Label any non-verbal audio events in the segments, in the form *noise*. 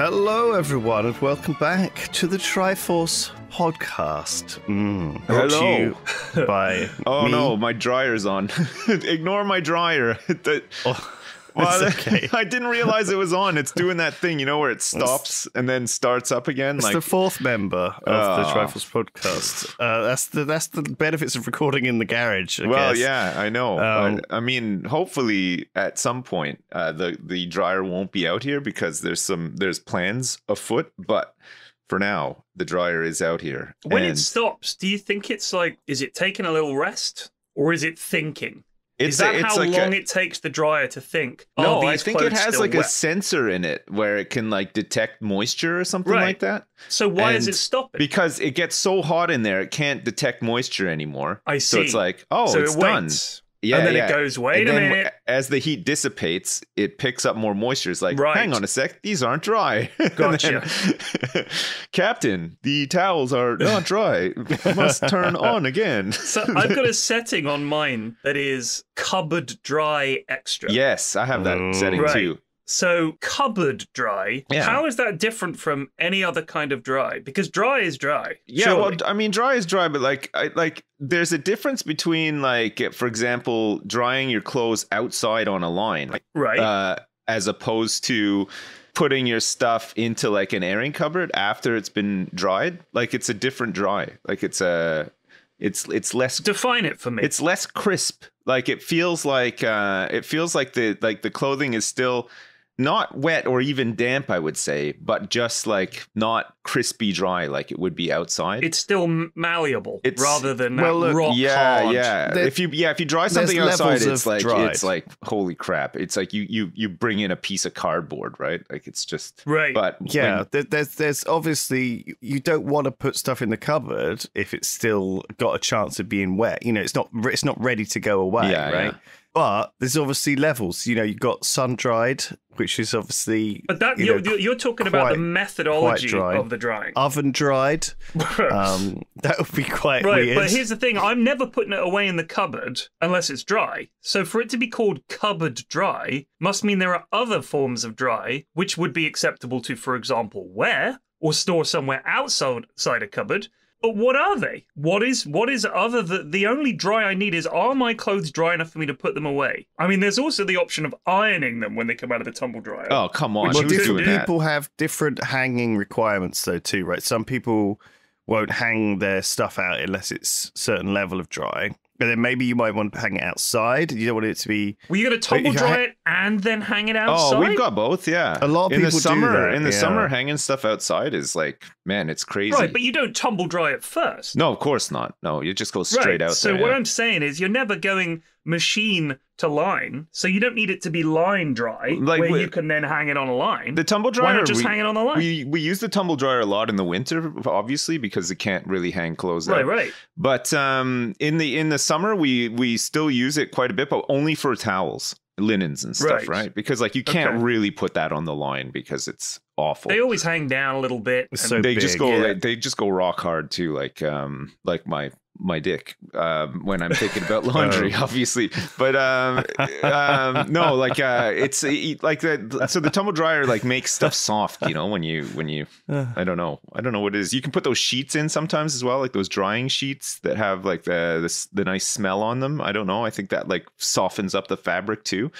Hello, everyone, and welcome back to the Triforce podcast. Mm, brought to Hello. you by *laughs* Oh me. no, my dryer's on. *laughs* Ignore my dryer. *laughs* The- Oh, well, it's *laughs* okay. I didn't realize it was on. It's doing that thing, you know, where it stops and then starts up again. It's like the fourth member of the Triforce podcast. Uh, that's the that's the benefits of recording in the garage. I well, guess. yeah, I know. Um, but, I mean, hopefully at some point uh, the the dryer won't be out here because there's some there's plans afoot. But for now, the dryer is out here. When and it stops, do you think it's like, is it taking a little rest or is it thinking? It's is that it's how like long a- it takes the dryer to think? No, I think it has like a sensor in it where it can like detect moisture or something Right. like that. So why is it stopping? Because it gets so hot in there, it can't detect moisture anymore. I see. So it's like, oh, so it's it done. waits. Yeah, and then yeah. it goes, wait And a minute. As the heat dissipates, it picks up more moisture. It's like, Right. hang on a sec, these aren't dry. *laughs* Gotcha. then, *laughs* Captain, the towels are not dry. Must turn *laughs* on again. So I've got a setting on mine that is cupboard dry extra. yes, I have that Mm. setting Right. too. So cupboard dry, Yeah. how is that different from any other kind of dry? Because dry is dry. Yeah, surely. well, I mean, dry is dry, but like, I, like, there's a difference between, like, for example, drying your clothes outside on a line, right. uh, as opposed to putting your stuff into like an airing cupboard after it's been dried. Like, it's a different dry. Like, it's a, it's it's less Define it for me. it's less crisp. Like, it feels like, uh, it feels like the like the clothing is still not wet or even damp, I would say, but just like not crispy dry like it would be outside. it's still malleable It's- rather than well, that look, rock yeah, hard. yeah. There- if you yeah, if you dry something outside, it's like dried. it's like holy crap. It's like you you you bring in a piece of cardboard, right? Like it's just Right. But Yeah, when- there's there's obviously you don't want to put stuff in the cupboard if it's still got a chance of being wet. You know, it's not it's not ready to go away, Yeah, right? yeah. But there's obviously levels. You know, you've got sun dried, which is obviously But that you you're, know, you're- talking about the methodology of the drying. oven dried. *laughs* Um, that would be quite right, weird. but here's the thing: I'm never putting it away in the cupboard unless it's dry. So for it to be called cupboard dry must mean there are other forms of dry which would be acceptable to, for example, wear or store somewhere outside outside a cupboard. But what are they? What is what is other the the only dry I need is are my clothes dry enough for me to put them away? I mean, there's also the option of ironing them when they come out of the tumble dryer. oh come on, well, you who's could different doing that? people have different hanging requirements, though, too, right? Some people won't hang their stuff out unless it's certain level of dry. And then maybe you might want to hang it outside. You don't want it to be. Were you going to tumble dry it and then hang it outside? Oh, we've got both, yeah. A lot of in the people do that, in the yeah. summer, hanging stuff outside is like, man, it's crazy. right, but you don't tumble dry it first. no, of course not. No, you just go straight right. out So there. what yeah. I'm saying is, you're never going machine to line, so you don't need it to be line dry, Like, where you can then hang it on a line. The tumble dryer. Why not just we, hang it on the line? We we use the tumble dryer a lot in the winter, obviously, because it can't really hang clothes right, out. right. But um, in the in the summer, we we still use it quite a bit, but only for towels, linens, and stuff, Right. right? Because like you can't Okay. really put that on the line because it's awful. They always hang down a little bit. So they just go yeah. they, they just go rock hard too, like um like my my dick um, when I'm thinking about *laughs* *laughs* laundry, obviously. But um, um, no, like uh, it's like the, so the tumble dryer like makes stuff soft, you know, when you when you *sighs* I don't know I don't know what it is. You can put those sheets in sometimes as well, like those drying sheets that have like the the, the nice smell on them. I don't know. I think that like softens up the fabric too.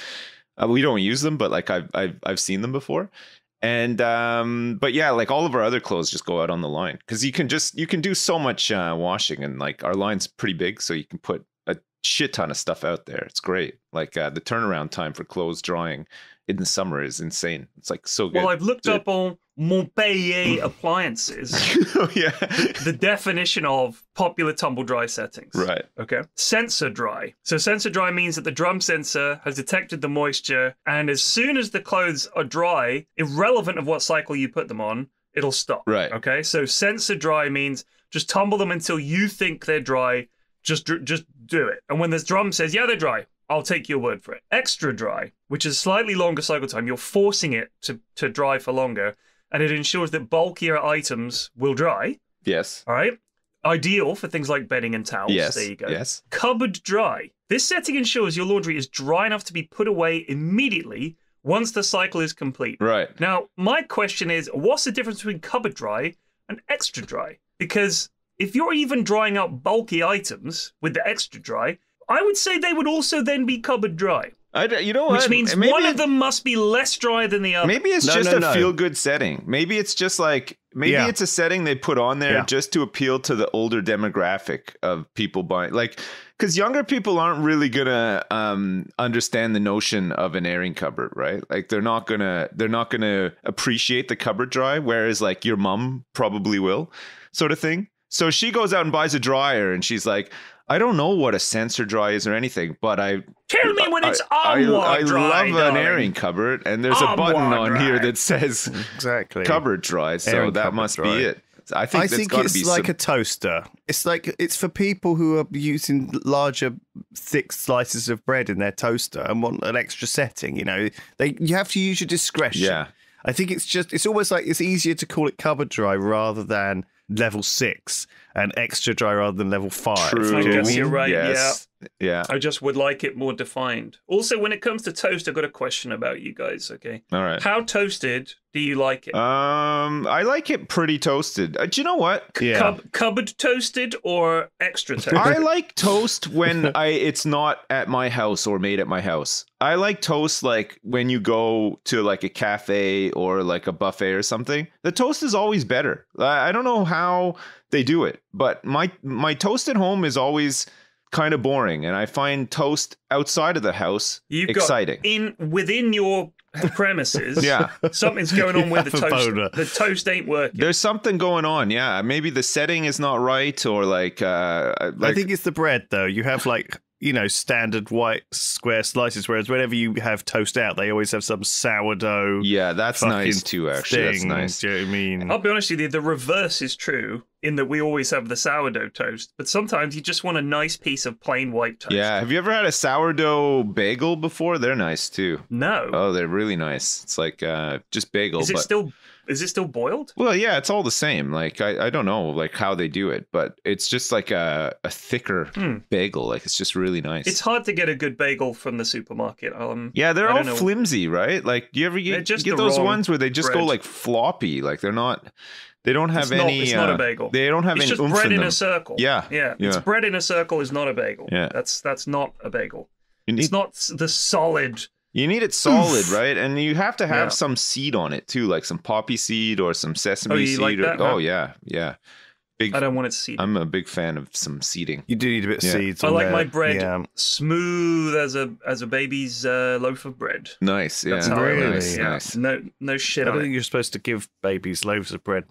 Uh, we don't use them, but like I've I've I've seen them before. And um, but yeah, like all of our other clothes just go out on the line because you can just you can do so much uh, washing, and like our line's pretty big, so you can put a shit ton of stuff out there. It's great. Like uh, the turnaround time for clothes drying in the summer is insane. It's like so good. well, I've looked Dude. up on Montpellier *laughs* appliances *laughs* oh yeah, the definition of popular tumble dry settings. right. Okay. Sensor dry. So sensor dry means that the drum sensor has detected the moisture, and as soon as the clothes are dry, irrelevant of what cycle you put them on, it'll stop. Right. Okay. So sensor dry means just tumble them until you think they're dry. Just just do it. And when the drum says, yeah, they're dry, I'll take your word for it. Extra dry, which is slightly longer cycle time, you're forcing it to, to dry for longer, and it ensures that bulkier items will dry. Yes. All right. Ideal for things like bedding and towels. Yes. There you go. Yes. Cupboard dry. This setting ensures your laundry is dry enough to be put away immediately once the cycle is complete. Right. Now, my question is what's the difference between cupboard dry and extra dry? Because if you're even drying out bulky items with the extra dry, I would say they would also then be cupboard dry, I, d- you know what? which means Maybe one it- of them must be less dry than the other. Maybe it's No, just no, a no. feel good setting. Maybe it's just like maybe Yeah. it's a setting they put on there Yeah. just to appeal to the older demographic of people buying like because younger people aren't really gonna um, understand the notion of an airing cupboard, right? Like they're not gonna they're not gonna appreciate the cupboard dry, whereas like your mom probably will, sort of thing. So she goes out and buys a dryer, and she's like, I don't know what a sensor dry is or anything, but I Tell me when it's I, armoire I, I dry. love an airing cupboard, and there's a button Armoire on here that says Exactly. cupboard dry, so Airing that must dry. be it. I think I think it's be like some- a toaster. It's like it's for people who are using larger, thick slices of bread in their toaster and want an extra setting. You know, they you have to use your discretion. yeah. I think it's just it's almost like it's easier to call it cupboard dry rather than level six and extra dry rather than level five. True. Do guess you're right, Yes. Yeah. I just would like it more defined. Also, when it comes to toast, I've got a question about you guys, okay? All right. How toasted do you like it? Um, I like it pretty toasted. Uh, do you know what? Yeah. Cub- cupboard toasted or extra toasted? I like toast when I it's not at my house or made at my house. I like toast like when you go to like a cafe or like a buffet or something. The toast is always better. I I don't know how they do it, but my my toast at home is always kind of boring, and I find toast outside of the house You've exciting. got in within your premises. *laughs* Yeah. something's going on with the *laughs* toast. The toast ain't working. There's something going on, yeah. Maybe the setting is not right, or like, uh, like I think it's the bread though. You have like you know standard white square slices, whereas whenever you have toast out, they always have some sourdough. yeah, that's nice too. Actually, that's nice. Do you know what I mean? I'll be honest with you, the reverse is true in that we always have the sourdough toast, but sometimes you just want a nice piece of plain white toast. Yeah, have you ever had a sourdough bagel before? They're nice too. No. Oh, they're really nice. It's like uh, just bagel, is it but still is it still boiled? well, yeah, it's all the same. Like I, I don't know like how they do it, but it's just like a, a thicker Hmm. bagel. Like it's just really nice. It's hard to get a good bagel from the supermarket. Um, yeah, they're all know. flimsy, right? Like do you ever get, just get those ones where they just go like floppy? Like they're not. They don't have It's not- any. it's not a uh, bagel. They don't have it's any just bread in in a circle. Yeah, yeah. It's bread in a circle is not a bagel. Yeah. That's that's not a bagel. Need It's not the solid. You need it solid, right? And you have to have Yeah. some seed on it too, like some poppy seed or some sesame Oh, you seed. like or, that, oh yeah, yeah. Big. I don't want it seeded. I'm a big fan of some seeding. You do need a bit of Yeah. seeds. I like there. my bread Yeah. smooth as a as a baby's uh, loaf of bread. Nice, yeah, That's how I Really? nice, Yeah. nice. No no I shit don't on think it. you're supposed to give babies loaves of bread.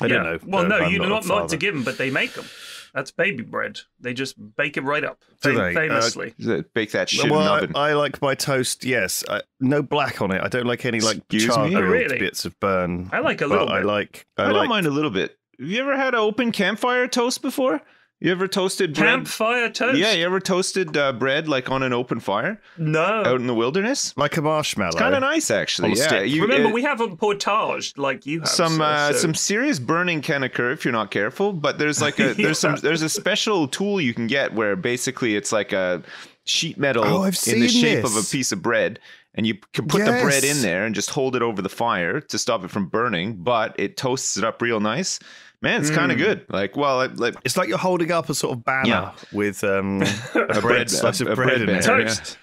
I yeah. don't know. Well, no, I'm you not, not not to give them, but they make them. That's baby bread. They just bake it right up. Do Fam- they? Uh, famously. Is it- Bake that shit well, in the I, oven. I like my toast. Yes, I, no black on it. I don't like any like Excuse me? char Oh, grilled really? bits of burn. I like a but little I bit. like. I, I, don't like, mind a little bit. Have you ever had an open campfire toast before? You ever toasted bread? Campfire toast? Yeah, you ever toasted uh, bread like on an open fire No. out in the wilderness? like a marshmallow. It's kind of nice, actually. On a Yeah, stick. you, Remember, uh, we haven't portaged like you have. some so- uh, so- some serious burning can occur if you're not careful. But there's like a *laughs* there's some there's a special tool you can get where basically it's like a sheet metal Oh, I've in the seen shape of a piece of bread. And you can put the bread in there and just hold it over the fire to stop it from burning, but it toasts it up real nice. Man, it's kind of Mm. good. Like, well, it, like It's like you're holding up a sort of banner Yeah. with um, *laughs* a bread- bread slice a- of a bread, bread in it. Toast.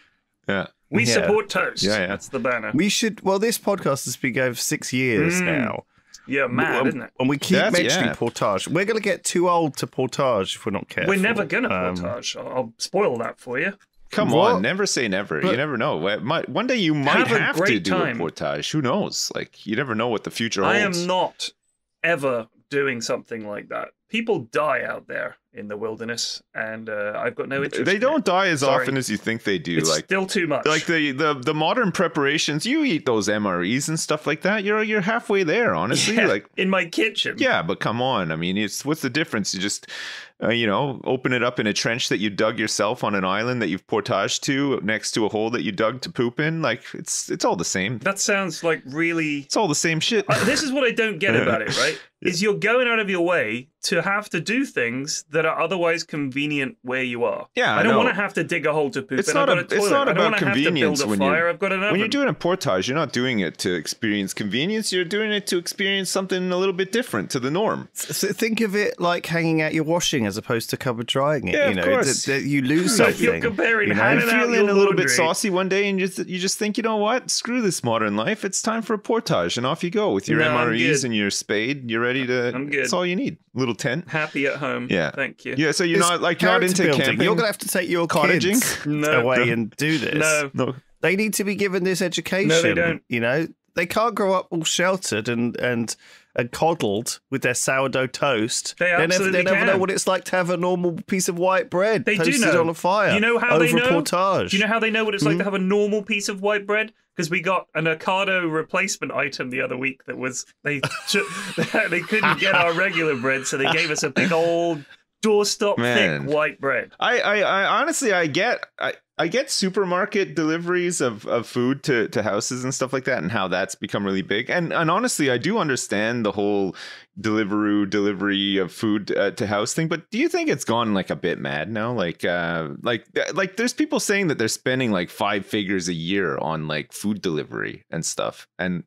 yeah, We Yeah. support toast. Yeah, yeah. That's the banner. We should. Well, this podcast has been going for six years Mm. now. yeah, mad, Um, isn't it? And we keep That's- mentioning yeah. portage. We're going to get too old to portage if we're not careful. We're never gonna Um, portage. I'll, I'll spoil that for you. come What? on, never say never. you never know. Wh- might- One day you might Have have, to do time. a portage. Who knows? Like, you never know what the future holds. I am not ever doing something like that. People die out there in the wilderness, and uh, I've got no interest. They in don't it. die as Sorry. often as you think they do. It's like still too much. like the, the the modern preparations, you eat those MREs and stuff like that. You're you're halfway there, honestly. Yeah, Like in my kitchen. yeah, but come on. I mean, it's what's the difference? You just uh, you know, open it up in a trench that you dug yourself on an island that you've portaged to next to a hole that you dug to poop in. Like it's it's all the same. That sounds like really It's all the same shit. Uh, this is what I don't get about it, *laughs* right? Is you're going out of your way to have to do things that are otherwise convenient where you are. Yeah, I don't no. want to have to dig a hole to poop. It's in. not I've a- got a it's not don't about want to have to build convenience a when you're- fire. I've got an oven. When you're doing a portage, you're not doing it to experience convenience. You're doing it to experience something a little bit different to the norm. So think of it like hanging out your washing as opposed to cupboard drying it. Yeah, you of know, course. Th- th- you lose So something. you're comparing you know? hanging You're out feeling your a little bit saucy one day, and you just you just think, you know what? Screw this modern life. It's time for a portage, and off you go with your No, MREs and your spade. You're ready to. I'm good. That's all you need. Little tent. Happy at home. Yeah. Thank you. Yeah. So you're It's not like you're not character into building. camping. You're gonna have to take your Cottaging? kids *laughs* No. away and do this. No. no. They need to be given this education. No, they don't. You know, they can't grow up all sheltered and and and coddled with their sourdough toast. They never, absolutely they never know can. what it's like to have a normal piece of white bread They do toasted know. on a fire. You know how over they know? portage. Do you know how they know what it's like Hmm? to have a normal piece of white bread? Because we got an Ocado replacement item the other week that was they *laughs* they couldn't get our regular bread, so they gave us a big old doorstop Man. thick white bread. I, I, I honestly, I get, I, I get supermarket deliveries of, of food to, to houses and stuff like that, and how that's become really big. And and honestly, I do understand the whole Deliveroo delivery of food uh, to house thing. But do you think it's gone like a bit mad now? Like, uh, like, like, there's people saying that they're spending like five figures a year on like food delivery and stuff, and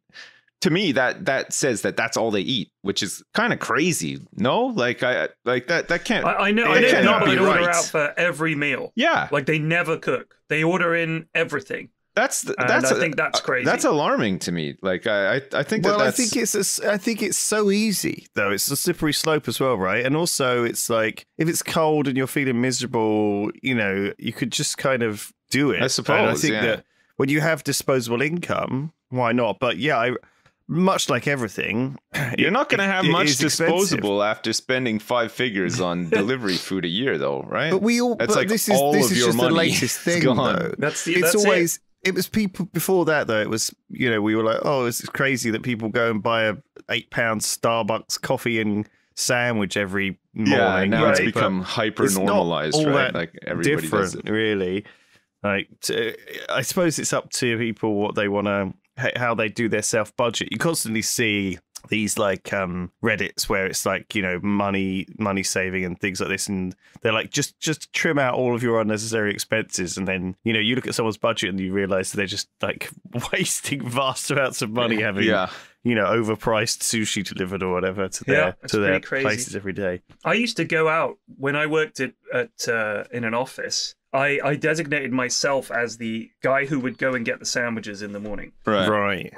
to me that that says that that's all they eat which is kind of crazy no like i like that that can't I, I know. I know cannot be that order right. out for every meal. yeah Like they never cook. They order in everything. That's th- And that's I think that's uh, crazy. That's alarming to me. Like I I, I think well, that I think it's a s I think it's so easy though. It's a slippery slope as well, right? And also, it's like if it's cold and you're feeling miserable, you know, you could just kind of do it. I And I think yeah. that when you have disposable income, why not? But yeah, I much like everything, you're not going to have it much is expensive. disposable after spending five figures on *laughs* delivery food a year, though, right? But we all. That's but like this is all this of is your just the latest *laughs* thing, though. That's the. it's that's always It. was people before that though. It was you know we were like, oh, it's crazy that people go and buy a eight pound Starbucks coffee and sandwich every morning. yeah, now it's right? But become hyper normalized, right? that Like everybody does it. really. Like, to, I suppose it's up to people what they want to, how they do their self budget. You constantly see these like um reddits where it's like you know money money saving and things like this and they're like just just trim out all of your unnecessary expenses and then you know you look at someone's budget and you realize that they're just like *laughs* wasting vast amounts of money having Yeah, you know overpriced sushi delivered or whatever to their it's to their crazy. places every day I used to go out when I worked at, at uh, in an office. I, I designated myself as the guy who would go and get the sandwiches in the morning. right. right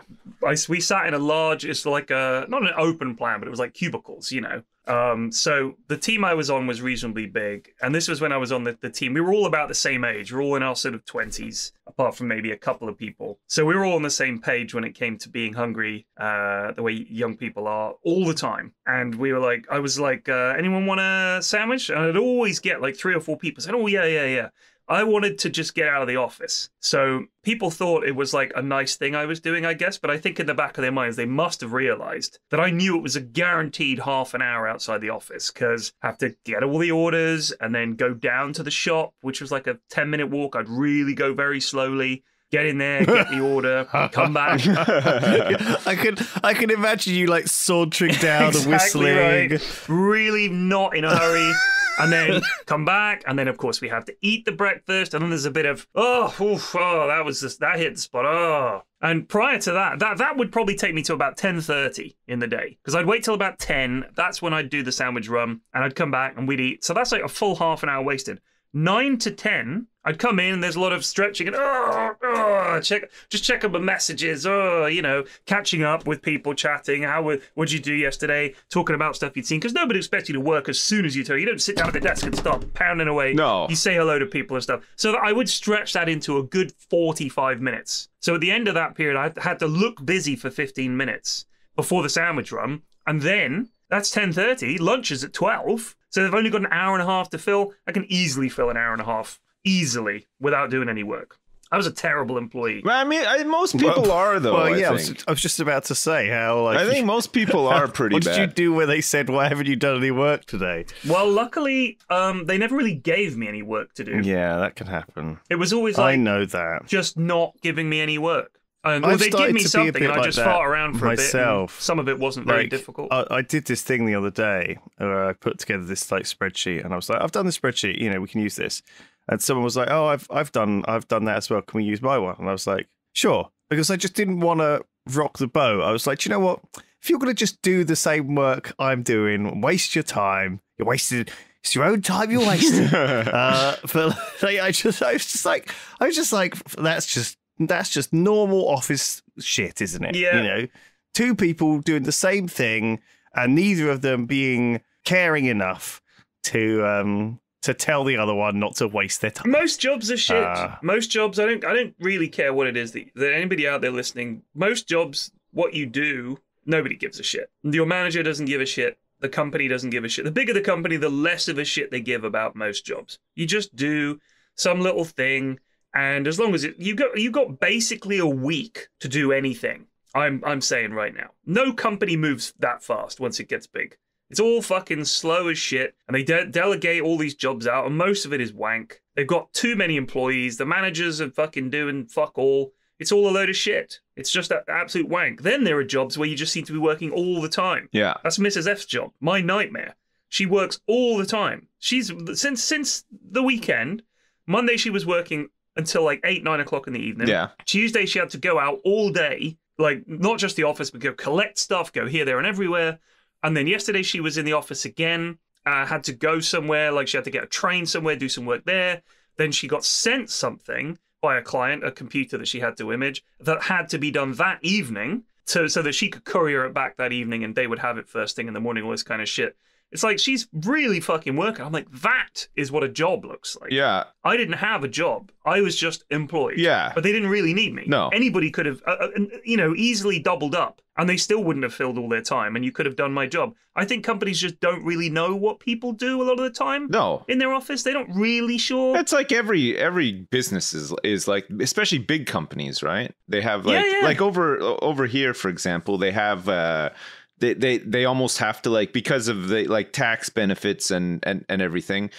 I, we sat in a large, it's like a not an open plan, but it was like cubicles, you know. Um, so the team I was on was reasonably big, and this was when I was on the, the team. We were all about the same age. We are all in our sort of twenties, apart from maybe a couple of people. So we were all on the same page when it came to being hungry, uh, the way young people are all the time. And we were like, I was like, uh, anyone want a sandwich? And I'd always get like three or four people saying, oh yeah, yeah, yeah. I wanted to just get out of the office. So people thought it was like a nice thing I was doing, I guess, but I think in the back of their minds, they must have realized that I knew it was a guaranteed half an hour outside the office because I have to get all the orders and then go down to the shop, which was like a 10 minute walk. I'd really go very slowly, get in there, get the order, *laughs* come back. *laughs* I could I can imagine you like sauntering down and *laughs* Exactly whistling. right. Really not in a hurry. And then come back, and then of course we have to eat the breakfast, and then there's a bit of oh, oof, oh, that was just that hit the spot, oh. And prior to that, that that would probably take me to about ten thirty in the day, because I'd wait till about ten. That's when I'd do the sandwich run, and I'd come back and we'd eat. So that's like a full half an hour wasted. Nine to ten, I'd come in. And there's a lot of stretching and oh, oh, check, just checking my messages. Oh, you know, catching up with people, chatting. How would what'd you do yesterday? Talking about stuff you'd seen because nobody expects you to work as soon as you tell. You don't sit down at the desk and start pounding away. No. you say hello to people and stuff. So I would stretch that into a good forty-five minutes. So at the end of that period, I had to look busy for fifteen minutes before the sandwich run, and then that's ten thirty. Lunch is at twelve, so they've only got an hour and a half to fill. I can easily fill an hour and a half easily without doing any work. I was a terrible employee. Well, I mean, I, most people Well- are though. Well, I yeah, I think. was, I was just about to say how like I think most people *laughs* are pretty what did you do where they said, "Why haven't you done any work today?" Well, luckily, um, they never really gave me any work to do. Yeah, that can happen. It was always I know that. just not giving me any work. And well, I've they give started me to be a something, bit and I like just that fart around for a myself. bit. Some of it wasn't very Like, difficult. I, I did this thing the other day where I put together this like spreadsheet, and I was like, "I've done the spreadsheet. You know, we can use this." And someone was like, "Oh, I've I've done I've done that as well. Can we use my one?" And I was like, "Sure," because I just didn't want to rock the boat. I was like, you know what? If you're going to just do the same work I'm doing, waste your time. You're wasting. It's your own time. You're wasting." *laughs* uh, but like, I just I was just like I was just like that's just that's just normal office shit, isn't it? Yeah. You know, two people doing the same thing and neither of them being caring enough to um to tell the other one not to waste their time. Most jobs are shit. Ah. most jobs, I don't. I don't really care what it is that, that anybody out there listening. Most jobs, what you do, nobody gives a shit. Your manager doesn't give a shit. The company doesn't give a shit. The bigger the company, the less of a shit they give about most jobs. You just do some little thing, and as long as it, you got you got basically a week to do anything. I'm I'm saying right now, no company moves that fast once it gets big. It's all fucking slow as shit, and they de- delegate all these jobs out, and most of it is wank. They've got too many employees. The managers are fucking doing fuck all. It's all a load of shit. It's just a- absolute wank. Then there are jobs where you just seem to be working all the time. yeah. That's Mrs. F's job. My nightmare. She works all the time. She's since since the weekend. Monday she was working until like eight nine o'clock in the evening. Yeah. Tuesday she had to go out all day, like not just the office, but go collect stuff, go here, there, and everywhere. And then yesterday she was in the office again. Uh, had to go somewhere, like she had to get a train somewhere, do some work there. Then she got sent something by a client, a computer that she had to image that had to be done that evening, so so that she could courier it back that evening, and they would have it first thing in the morning. All this kind of shit. It's like she's really fucking working. I'm like, that is what a job looks like. Yeah. I didn't have a job. I was just employed. Yeah. But they didn't really need me. No. Anybody could have, uh, uh, you know, easily doubled up and they still wouldn't have filled all their time and you could have done my job. I think companies just don't really know what people do a lot of the time No. in their office. They don't really sure. That's like every every business is is like especially big companies, right? They have like Yeah, yeah. like over over here, for example, they have uh they, they they almost have to like because of the like tax benefits and and and everything.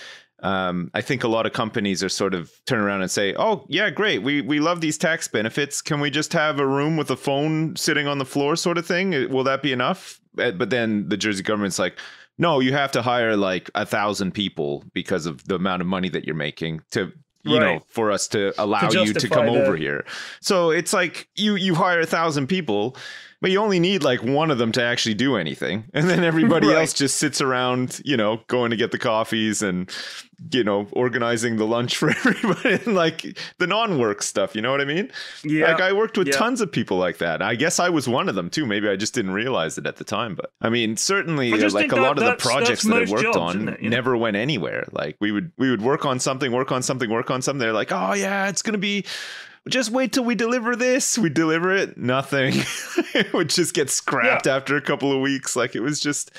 Um, I think a lot of companies are sort of turn around and say, "Oh, yeah, great. We we love these tax benefits. Can we just have a room with a phone sitting on the floor, sort of thing? Will that be enough?" Uh, But then the Jersey government's like, "No, you have to hire like a thousand people because of the amount of money that you're making to." You know, for us to allow To you to come over here. So it's like you you hire a thousand people, but you only need like one of them to actually do anything, *laughs* and then everybody Right. else just sits around, you know, going to get the coffees and you know organizing the lunch *laughs* for everybody, and like the non-work stuff. You know what I mean? yeah. Like I worked with Yeah. tons of people like that. I guess I was one of them too. Maybe I just didn't realize it at the time. But I mean, certainly I like a lot of the projects that I worked jobs, on isn't it? You know? never went anywhere. Like we would we would work on something, work on something, work on something. They're like, oh yeah, it's gonna be. Just wait till we deliver this. We deliver it, nothing. *laughs* it would just get scrapped after a couple of weeks. Like it was just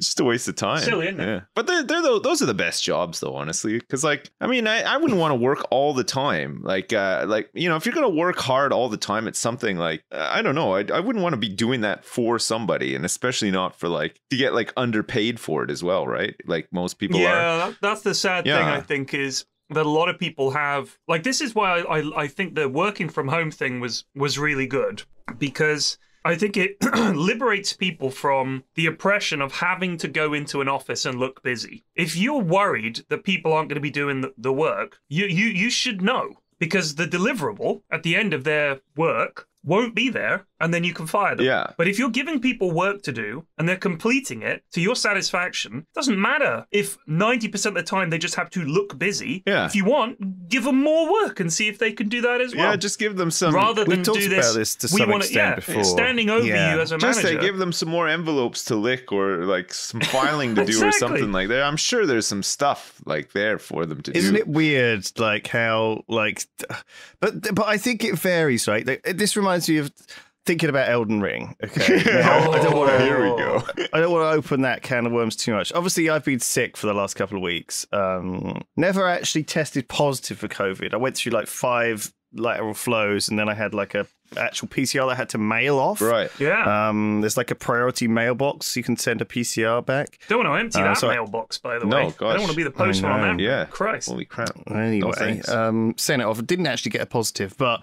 just a waste of time. Silly, isn't it? Yeah. But they're, they're tho- those are the best jobs though, honestly. Because like, I mean, I, I wouldn't want to work all the time. Like, uh, like you know, if you're gonna work hard all the time at something, like uh, I don't know, I, I wouldn't want to be doing that for somebody, and especially not for like to get like underpaid for it as well, right? Like most people are. yeah, that, that's the sad thing. I think is that a lot of people have like this is why I, I I think the working from home thing was was really good because I think it *clears throat* liberates people from the oppression of having to go into an office and look busy. If you're worried that people aren't going to be doing the, the work, you you you should know because the deliverable at the end of their work won't be there and then you can fire them. Yeah. But if you're giving people work to do and they're completing it to your satisfaction, it doesn't matter if 90% of the time they just have to look busy. Yeah. If you want, give them more work and see if they can do that as well. Yeah, just give them some. Rather than talked do about this, this to we some wanna- extent yeah, before. standing over Yeah. you as a just manager. to give them some more envelopes to lick or like some *laughs* filing to do or something like that. I'm sure there's some stuff like there for them to do. Isn't it weird, like how, like, but but I think it varies, right? Like, This reminds me of thinking about Elden Ring. Okay, *laughs* Now, I don't want to. Here we go. I don't want to open that can of worms too much. Obviously, I've been sick for the last couple of weeks. Um, never actually tested positive for COVID. I went through like five lateral flows, and then I had like a actual PCR that I had to mail off. Right. yeah. Um, there's like a priority mailbox you can send a PCR back. don't want to empty uh, that so- mailbox, by the No, way. I gosh. don't want to be the postman on that. Yeah. Christ. Holy crap. Anyway, thanks. um, sent it off. Didn't actually get a positive, but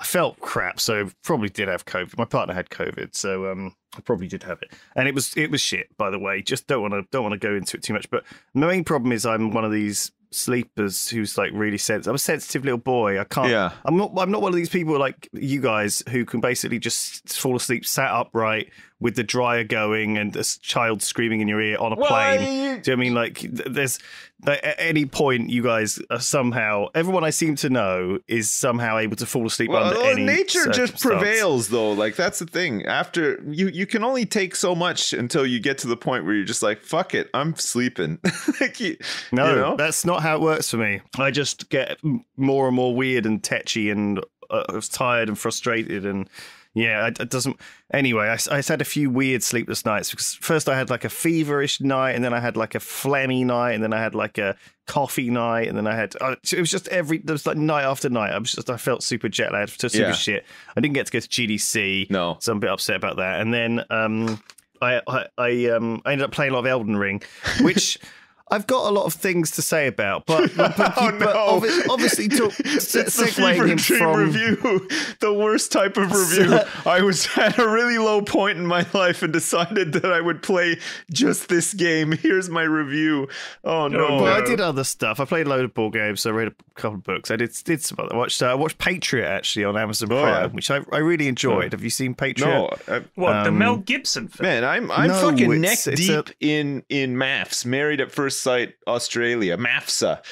I felt crap, so probably did have COVID. My partner had COVID, so um, I probably did have it, and it was it was shit. By the way, just don't want to don't want to go into it too much. But the main problem is I'm one of these sleepers who's like really sensitive. I'm a sensitive little boy. I can't. Yeah. I'm not. I'm not one of these people like you guys who can basically just fall asleep sat upright with the dryer going and a child screaming in your ear on a plane. Do you know what I mean? Like, there's like, at any point, you guys are somehow everyone I seem to know is somehow able to fall asleep well, under well, any nature just prevails though like that's the thing after you you can only take so much until you get to the point where you're just like fuck it i'm sleeping *laughs* like you, No, you know? that's not how it works for me. I just get more and more weird and tetchy and uh, tired and frustrated and yeah, it, doesn't. Anyway, I, I had a few weird sleepless nights because first I had like a feverish night, and then I had like a phlegmy night, and then I had like a coffee night, and then I had uh, it was just every there was like night after night. I was just I felt super jet lagged, super Yeah. shit. I didn't get to go to GDC, no so I'm a bit upset about that. And then um, I I, I um I ended up playing a lot of Elden Ring, which. *laughs* I've got a lot of things to say about, but, but, but, *laughs* Oh, but no. obvi- obviously, to, *laughs* it's the segueing fever him dream from review, *laughs* the worst type of review. I was at a really low point in my life and decided that I would play just this game. Here's my review. Oh no! But I did other stuff. I played a load of board games. I read a couple of books. I did did some other. I watched uh, I watched Patriot actually on Amazon Oh, Prime, yeah. which I, I really enjoyed. Have you seen Patriot? no, I, What the Um, Mel Gibson film? man, I'm I'm No, fucking it's- neck it's deep a- in in MAFS. Married at first sight, Australia, MAFSA.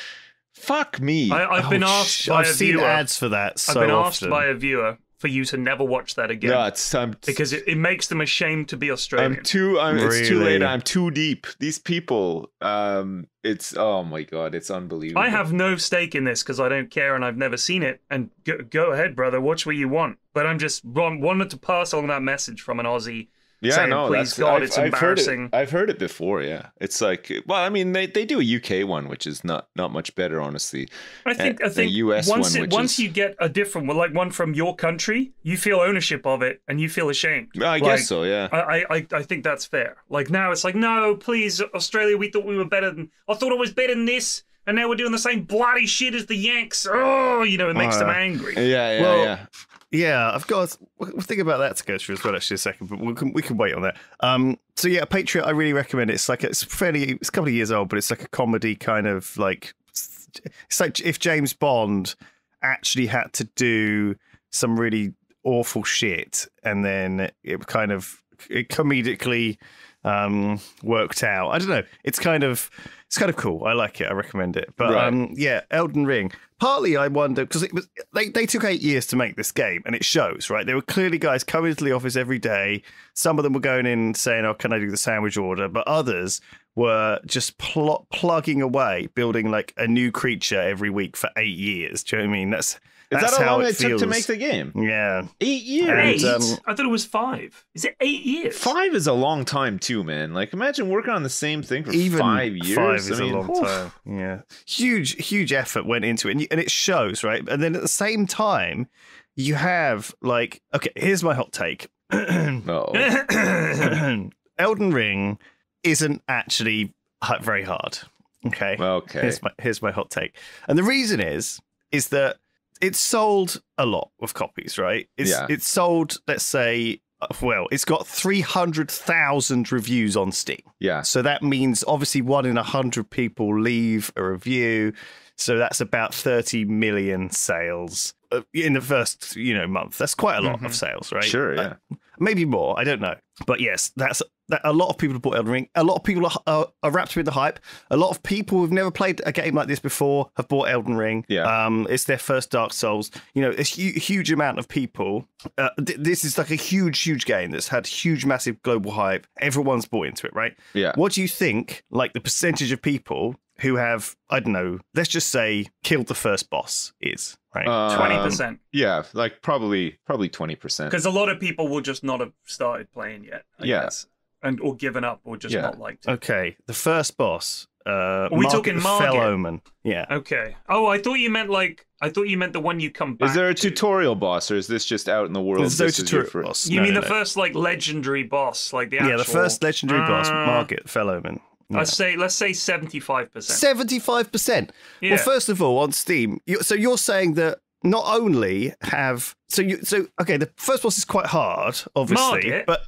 Fuck me. I, I've been Oh, asked sh- by I've a seen viewer. ads for that so I've been often. asked by a viewer for you to never watch that again no, it's I'm because it, it makes them ashamed to be Australian. I'm too. I'm, It's too late. I'm too deep. These people. Um. It's. Oh my god. It's unbelievable. I have no stake in this because I don't care and I've never seen it. And go, go ahead, brother, watch what you want. But I'm just wanted to pass on that message from an Aussie. Yeah. saying, no. "Please, that's, God, I've, it's I've embarrassing." Heard it, I've heard it before. Yeah. It's like. Well, I mean, they, they do a UK one, which is not not much better, honestly. I think a I think US once one, it, once is- you get a different one, like one from your country, you feel ownership of it and you feel ashamed. I Like, guess so. Yeah. I, I, I- I think that's fair. Like now it's like, no, please, Australia, we thought we were better than I thought it was better than this, and now we're doing the same bloody shit as the Yanks. Oh, you know, it makes them Uh, angry. yeah. Yeah. Well, yeah. Yeah, I've got we'll think about that to go through as well. Actually, a second, but we can we can wait on that. Um, so yeah, Patriot, I really recommend it. It's like it's fairly it's a couple of years old, but it's like a comedy kind of like it's like if James Bond actually had to do some really awful shit, and then it kind of it comedically um worked out. I don't know. It's kind of it's kind of cool. I like it. I recommend it. But Right. um yeah, Elden Ring. Partly I wonder because it was they, they took eight years to make this game and it shows, right? There were clearly guys coming to the office every day. Some of them were going in saying, Oh, can I do the sandwich order? But others were just pl- plugging away, building like a new creature every week for eight years. Do you know what I mean? That's Is that's that how long it it, took to make the game? Yeah. Eight Eight? years. And, um, I thought it was five. Is it eight years? Five is a long time too, man. Like imagine working on the same thing for even five years. Five is I mean, a long oof. time. Yeah, huge, huge effort went into it, and, and it shows, right? And then at the same time, you have like, okay, here's my hot take: No. *clears throat* *clears throat* Elden Ring isn't actually very hard. Okay, Okay. here's my here's my hot take, and the reason is is that it's sold a lot of copies, right? It's Yeah. it's sold, let's say. uh, Well, it's got 300,000 reviews on Steam. Yeah. So that means obviously one in a hundred people leave a review. So that's about 30 million sales uh, in the first, you know, month. That's quite a lot Mhm. of sales, right? Sure. Uh, Yeah. maybe more. I don't know. But yes, that's that. A lot of people have bought Elden Ring. A lot of people are, are, are wrapped with the hype. A lot of people who've never played a game like this before have bought Elden Ring. Yeah. Um, it's their first Dark Souls. You know, a hu- huge amount of people. Uh, th- this is like a huge, huge game that's had huge, massive global hype. Everyone's bought into it, right? yeah. What do you think, like the percentage of people who have, I don't know, let's just say killed the first boss is, right? Twenty Um, percent. Yeah. Like probably probably twenty percent. Because a lot of people will just not have started playing yet. I Yeah. guess. And or given up or just Yeah. not liked it. okay, the first boss. Uh, Are we talking Margit? Fell Omen. Yeah. Okay. Oh, I thought you meant like I thought you meant the one you come back. Is there a to. tutorial boss, or is this just out in the world? There's no This is tutorial first- boss. You No, mean no, the no. first like legendary boss, like the actual? Yeah, the first legendary boss, Uh, Margit Fell Omen. Yeah. Let's say let's say seventy five percent. Seventy-five percent. Well, first of all, on Steam, you, so you're saying that not only have so you so okay, the first boss is quite hard, obviously, Margit? but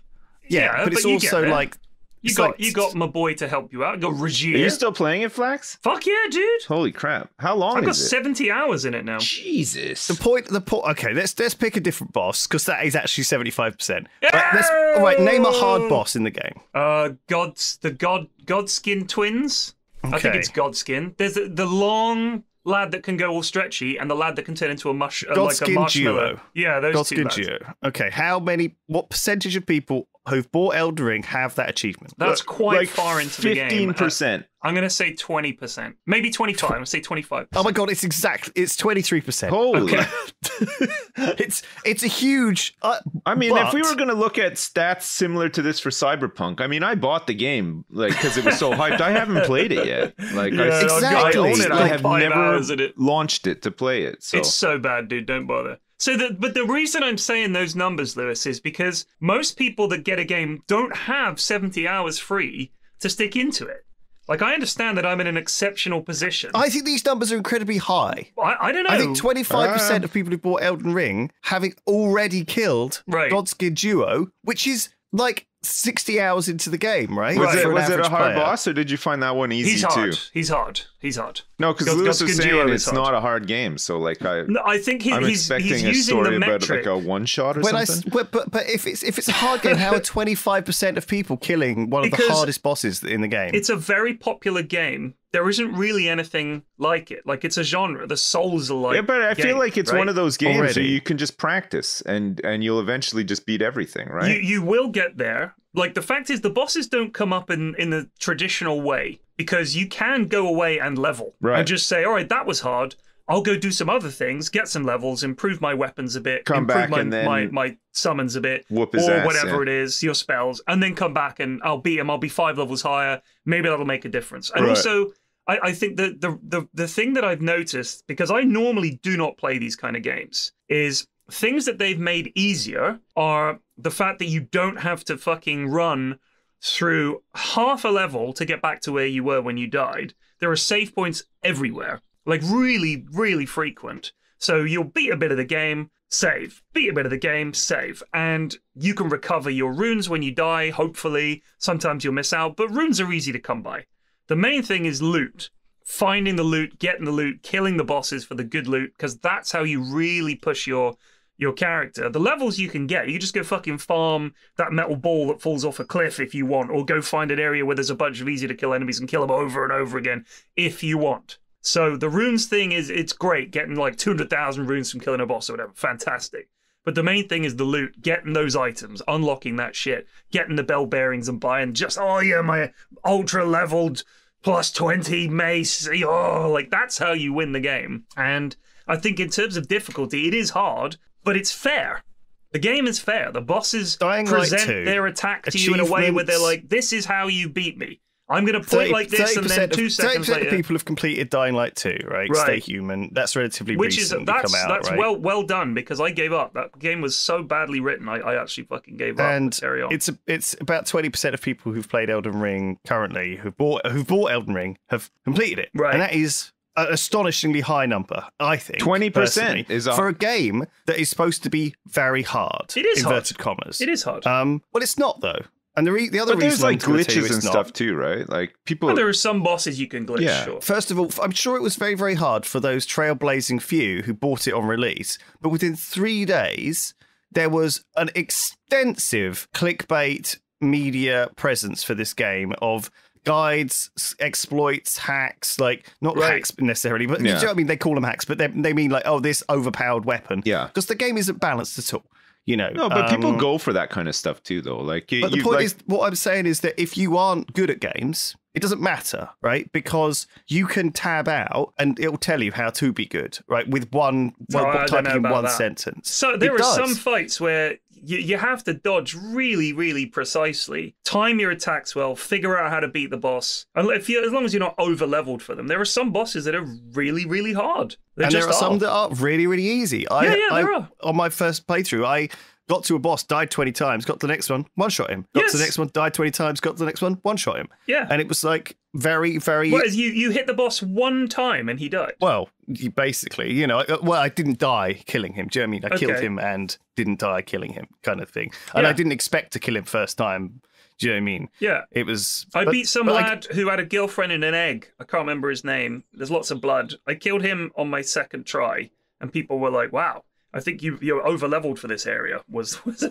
yeah, Yeah, but it's but you also like You got like- you got my boy to help you out. You got Are you still playing it, Flax? Fuck yeah, dude! Holy crap! How long I've got it? seventy hours in it now. Jesus. The point, the point. Okay, let's let's pick a different boss because that is actually seventy five percent. Right, let's all right. Name a hard boss in the game. Uh, God's the God Godskin twins. I think Okay. it's Godskin. There's the, the long lad that can go all stretchy, and the lad that can turn into a mush uh, like a Godskin marshmallow. duo. Yeah, those two Godskin lads. Duo. Okay, how many? What percentage of people who've bought Elden Ring have that achievement? That's quite like far into the game. Fifteen Uh, percent. I'm gonna say twenty percent, maybe twenty-five. I'm gonna say twenty-five. Oh my god, it's exactly It's twenty three percent. Holy. Okay. *laughs* It's it's a huge. Uh, I mean, if we were going to look at stats similar to this for Cyberpunk, I mean, I bought the game like because it was so hyped. I haven't played it yet. Like, Yeah, I, I've Exactly. I own it. I have never hours it. launched it to play it. So It's so bad, dude. Don't bother. So, the, but the reason I'm saying those numbers, Lewis, is because most people that get a game don't have 70 hours free to stick into it. Like, I understand that I'm in an exceptional position. I, I think these numbers are incredibly high. I, don't know. I think twenty five percent Uh, of people who bought Elden Ring having already killed Right. Godskin Duo, which is like sixty hours into the game, right? was Right. it was it a hard player. boss or did you find that one easy He's hard. too? He's hard. He's hard. No, because God- Lewis was saying it's hard. not a hard game. So like I. No, I think he, I'm he's, expecting he's a using story the about metric. like a one shot or When something. s- but, but but if it's if it's a hard game, how are *laughs* twenty five percent of people killing one of Because the hardest bosses in the game? It's a very popular game. There isn't really anything like it. Like, it's a genre. The Souls are like. yeah, but I feel like it's right? one of those games where you can just practice and and you'll eventually just beat everything, right? You you will get there. Like the fact is, the bosses don't come up in in the traditional way because you can go away and level Right. and just say, all right, that was hard. I'll go do some other things, get some levels, improve my weapons a bit, Come improve back my, and then my my summons a bit, whoop his or ass, whatever yeah. it is, your spells, and then come back and I'll beat him. I'll be five levels higher. Maybe that'll make a difference. And Right. also, I, I think that the, the the thing that I've noticed because I normally do not play these kind of games is things that they've made easier are the fact that you don't have to fucking run through half a level to get back to where you were when you died. There are save points everywhere, like really, really frequent. So you'll beat a bit of the game, save, beat a bit of the game, save, and you can recover your runes when you die, hopefully. Sometimes you'll miss out, but runes are easy to come by. The main thing is loot. Finding the loot, getting the loot, killing the bosses for the good loot, because that's how you really push your your character. The levels you can get, you just go fucking farm that metal ball that falls off a cliff if you want, or go find an area where there's a bunch of easy to kill enemies and kill them over and over again if you want. So the runes thing is it's great, getting like 200,000 runes from killing a boss or whatever. Fantastic. But the main thing is the loot, getting those items, unlocking that shit, getting the bell bearings and buying just, oh yeah, my ultra leveled plus 20 mace. Oh, like that's how you win the game. And I think in terms of difficulty, it is hard, but it's fair. The game is fair. The bosses Dying present 2, their attack to you in a way where they're like, this is how you beat me. I'm going to point like this, and then 30% two of, seconds 30% later. of people have completed Dying Light 2, right? Right. Stay Human. That's relatively which is recently that's come out, that's right? well well done because I gave up. That game was so badly written. I, I actually fucking gave up. and carry on. it's it's about twenty percent of people who've played Elden Ring currently who've bought who've bought Elden Ring have completed it, Right. And that is an astonishingly high number, I think. 20% is a- for a game that is supposed to be very hard. It is hard. inverted commas. it is hard. Um, well, it's not though, and the re- the other But there's reason I'm like gonna tell you glitches and not- stuff too, right? Like people. but there are some bosses you can glitch. Yeah. Sure. First of all, I'm sure it was very, very hard for those trailblazing few who bought it on release. But within three days, there was an extensive clickbait media presence for this game of guides, exploits, hacks, like not Right. hacks necessarily, but you know what I mean? They call them hacks, but they, they mean like, oh, this overpowered weapon. Yeah. Because the game isn't balanced at all. You know, No, but people Um, go for that kind of stuff too, though. Like, you, but the you, point like, is, what I'm saying is that if you aren't good at games, it doesn't matter, right? Because you can tab out and it'll tell you how to be good, right? With one, well, I typing in one that. sentence. So there It are does. some fights where you, you have to dodge really, really precisely, time your attacks well, figure out how to beat the boss. And if you, as long as you're not over leveled for them, there are some bosses that are really, really hard. They and there are some that are really, really easy. I, Yeah, yeah, I, there are. On my first playthrough, I got to a boss, died 20 times, got to the next one, one shot him. Got to the next one, died 20 times, got to the next one, one shot him. Yeah. And it was like very, very. Whereas you, you hit the boss one time and he died. Well, you basically, you know, I- well, I didn't die killing him. Do you know what I mean? I killed him and didn't die killing him, kind of thing. And I didn't expect to kill him first time. Do you know what I mean? Yeah. It was. I but- beat some lad who had a girlfriend in an egg. I can't remember his name. There's lots of blood. I killed him on my second try, and people were like, "Wow, I think you you're over leveled for this area." Was *laughs* was,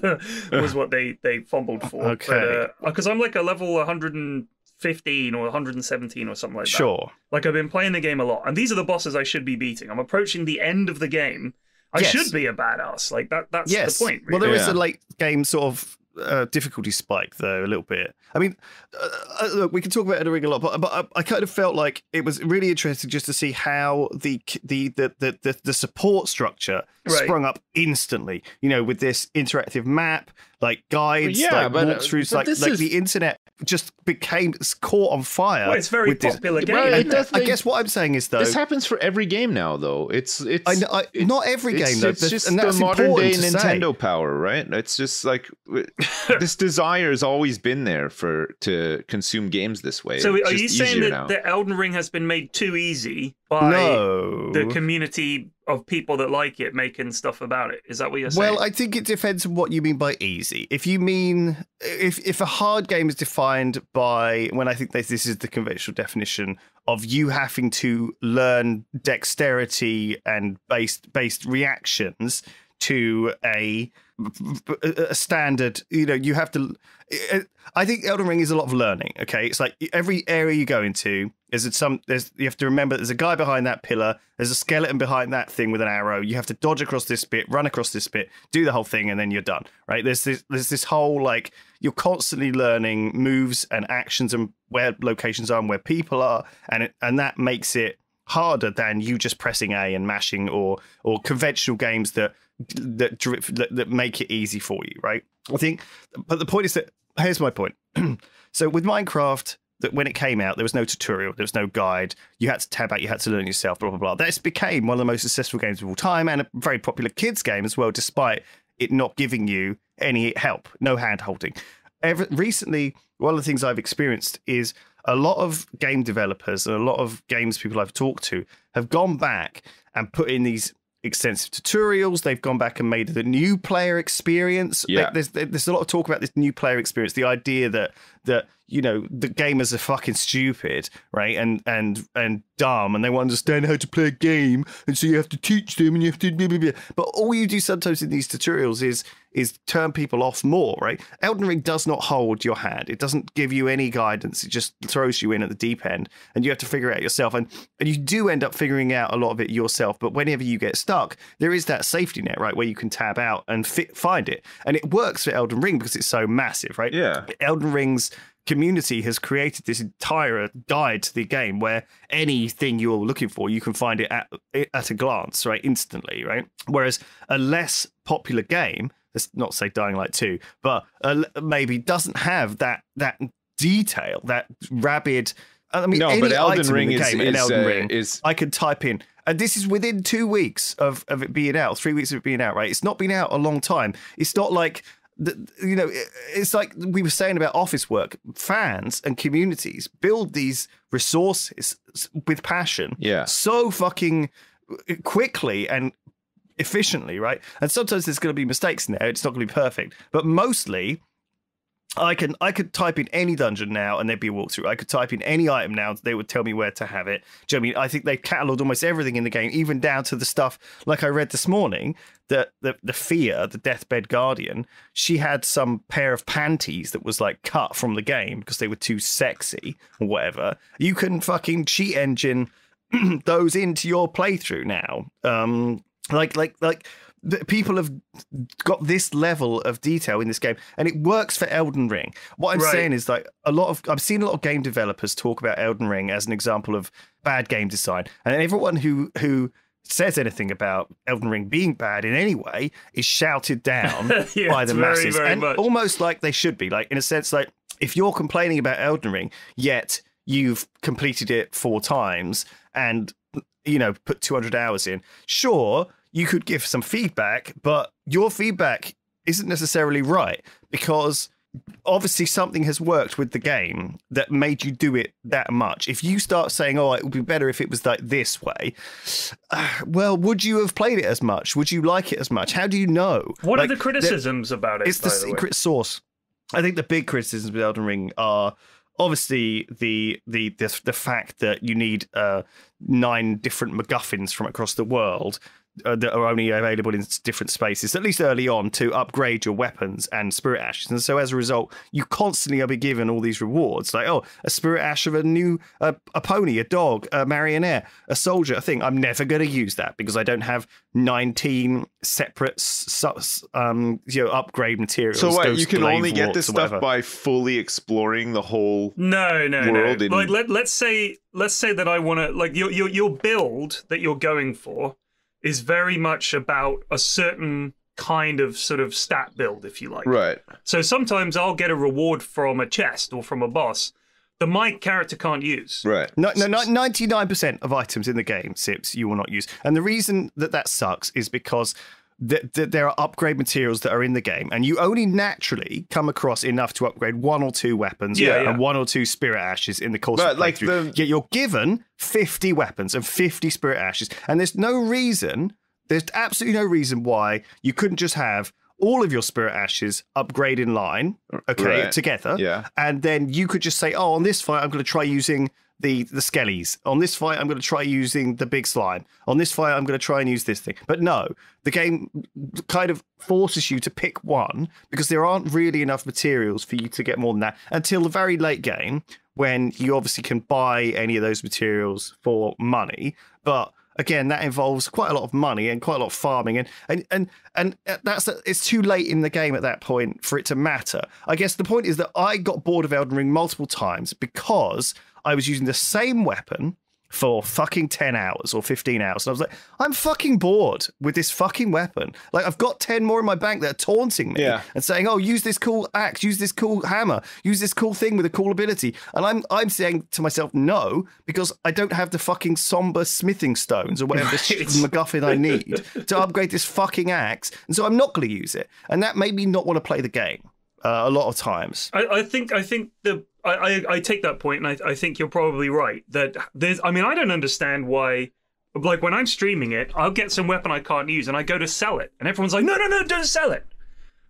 was what they they fumbled for. Okay. Because I'm like a level 115 or 117 or something like that. Sure. Like I've been playing the game a lot, and these are the bosses I should be beating. I'm approaching the end of the game. I Yes. should be a badass. Like that. That's yes. the point. Well, Really. there is Yeah. a late game sort of uh, difficulty spike though, a little bit. I mean, uh, uh, look, we can talk about Elden Ring a lot, but, but I, I kind of felt like it was really interesting just to see how the the the the, the, the support structure Right. sprung up instantly. You know, with this interactive map, like guides, Yeah, like but, uh, walkthroughs, but like like is- the internet just became caught on fire. well, it's very with this- popular game. Well, it it? does- I guess what I'm saying is though. This happens for every game now, though. It's it's I, know- I, it- not every it's, game though, It's just and the that's modern day important to say. Nintendo power, right? It's just like *laughs* this desire has always been there for to consume games this way. So It's are you saying that, now. that Elden Ring has been made too easy by No. the community of people that like it making stuff about it? Is that what you're saying? Well, I think it depends on what you mean by easy. If you mean if if a hard game is defined by when I think this this is the conventional definition of you having to learn dexterity and based based reactions to a a standard, you know, you have to. Eh, eh, I think Elden Ring is a lot of learning. Okay, it's like every area you go into, is it some. There's you have to remember there's a guy behind that pillar. There's a skeleton behind that thing with an arrow. You have to dodge across this bit, run across this bit, do the whole thing, and then you're done. Right? There's this. There's this whole like you're constantly learning moves and actions and where locations are and where people are, and it, and that makes it harder than you just pressing A and mashing or or conventional games that that that, that make it easy for you, right? I think, but the point is that here's my point. *clears throat* so with Minecraft, that when it came out, there was no tutorial, there was no guide. You had to tab out, you had to learn yourself, blah blah blah. This became one of the most successful games of all time and a very popular kids game as well, despite it not giving you any help, no hand holding. Ever, recently, one of the things I've experienced is a lot of game developers and a lot of games people I've talked to have gone back and put in these extensive tutorials. They've gone back and made the new player experience. Yeah. There's, there's a lot of talk about this new player experience. The idea that that you know the gamers are fucking stupid, right? And and and dumb, and they won't understand how to play a game, and so you have to teach them, and you have to. Blah, blah, blah. But all you do sometimes in these tutorials is is turn people off more, right? Elden Ring does not hold your hand. It doesn't give you any guidance. It just throws you in at the deep end, and you have to figure it out yourself. And and you do end up figuring out a lot of it yourself. But whenever you get stuck, there is that safety net, right, where you can tab out and fi- find it, and it works for Elden Ring because it's so massive, right? Yeah. Elden Ring's community has created this entire guide to the game where anything you're looking for you can find it at at a glance right instantly right whereas a less popular game let's not say dying light 2 but uh, maybe doesn't have that that detail that rabid I mean, no, any but Elden item Ring in the is game in is, Elden uh, Ring, is I could type in, and this is within two weeks of, of it being out, three weeks of it being out, right? It's not been out a long time. It's not like, you know, it's like we were saying about office work. Fans and communities build these resources with passion Yeah. so fucking quickly and efficiently, right? And sometimes there's going to be mistakes in there. It's not going to be perfect, but mostly I can I could type in any dungeon now and there'd be a walkthrough. I could type in any item now, they would tell me where to have it. Do you know I mean? I think they've catalogued almost everything in the game, even down to the stuff like I read this morning that the the Fia, the deathbed guardian, she had some pair of panties that was like cut from the game because they were too sexy or whatever. You can fucking cheat engine *clears throat* those into your playthrough now. Um like like like the, people have got this level of detail in this game and it works for Elden Ring. What I'm Right. saying is like a lot of I've seen a lot of game developers talk about Elden Ring as an example of bad game design. And everyone who who says anything about Elden Ring being bad in any way is shouted down *laughs* Yeah, by the very, masses. very and much. almost like they should be. Like in a sense like if you're complaining about Elden Ring yet you've completed it four times and you know put 200 hours in sure you could give some feedback but your feedback isn't necessarily right because obviously something has worked with the game that made you do it that much. If you start saying, "Oh, it would be better if it was like this way," uh, *sighs* well, would you have played it as much? Would you like it as much? How do you know? What Like, are the criticisms about it? it's the the secret source. I think the big criticisms with Elden Ring are obviously the the the, the fact that you need uh, nine different MacGuffins from across the world. Uh, that are only available in different spaces, at least early on, to upgrade your weapons and spirit ashes. And so, as a result, you constantly are be given all these rewards, like oh, a spirit ash of a new uh, a pony, a dog, a marionette, a soldier. A thing. I'm never going to use that because I don't have 19 separate s- s- um, you know upgrade materials. So what? You can only get this stuff by fully exploring the whole. No, no, world no. in- Like let let's say let's say that I want to like your your your build that you're going for is very much about a certain kind of sort of stat build, if you like. Right. So sometimes I'll get a reward from a chest or from a boss that my character can't use. Right. No, no, ninety nine percent of items in the game, Sips, you will not use, and the reason that that sucks is because th- th- there are upgrade materials that are in the game, and you only naturally come across enough to upgrade one or two weapons, Yeah, yeah. and one or two spirit ashes in the course But, of the like, the- Yet you're given fifty weapons and fifty spirit ashes, and there's no reason, there's absolutely no reason why you couldn't just have all of your spirit ashes upgrade in line, okay, Right. together, Yeah. and then you could just say, "Oh, on this fight, I'm going to try using the the skellies. On this fight, I'm going to try using the big slime. On this fight, I'm going to try and use this thing." But no, the game kind of forces you to pick one because there aren't really enough materials for you to get more than that until the very late game when you obviously can buy any of those materials for money, but again that involves quite a lot of money and quite a lot of farming and and and and that's it's too late in the game at that point for it to matter i guess the point is that i got bored of elden ring multiple times because i was using the same weapon for fucking 10 hours or 15 hours. And I was like, I'm fucking bored with this fucking weapon. Like, I've got 10 more in my bank that are taunting me Yeah. and saying, oh, use this cool axe, use this cool hammer, use this cool thing with a cool ability. And I'm I'm saying to myself, no, because I don't have the fucking somber smithing stones or whatever *laughs* the shit MacGuffin I need to upgrade this fucking axe. And so I'm not going to use it. And that made me not want to play the game uh, a lot of times. I, I think I think the I, I, I take that point, and I, I think you're probably right that there's. I mean, I don't understand why. Like when I'm streaming it, I'll get some weapon I can't use, and I go to sell it, and everyone's like, "No, no, no, don't sell it."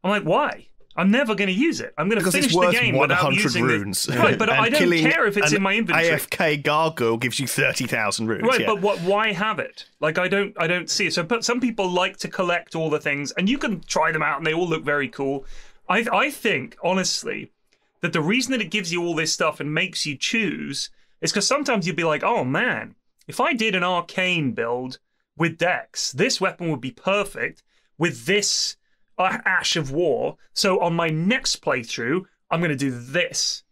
I'm like, "Why?" I'm never going to use it. I'm going to finish the game without using runes. The... Right, but *laughs* I don't care if it's in my inventory. AFK gargoyle gives you 30,000 runes. Right, yeah. but what? Why have it? Like, I don't, I don't see it. So, but some people like to collect all the things, and you can try them out, and they all look very cool. I, I think honestly that the reason that it gives you all this stuff and makes you choose is because sometimes you'd be like, oh man, if I did an arcane build with Dex, this weapon would be perfect with this uh, Ash of War. So on my next playthrough, I'm going to do this.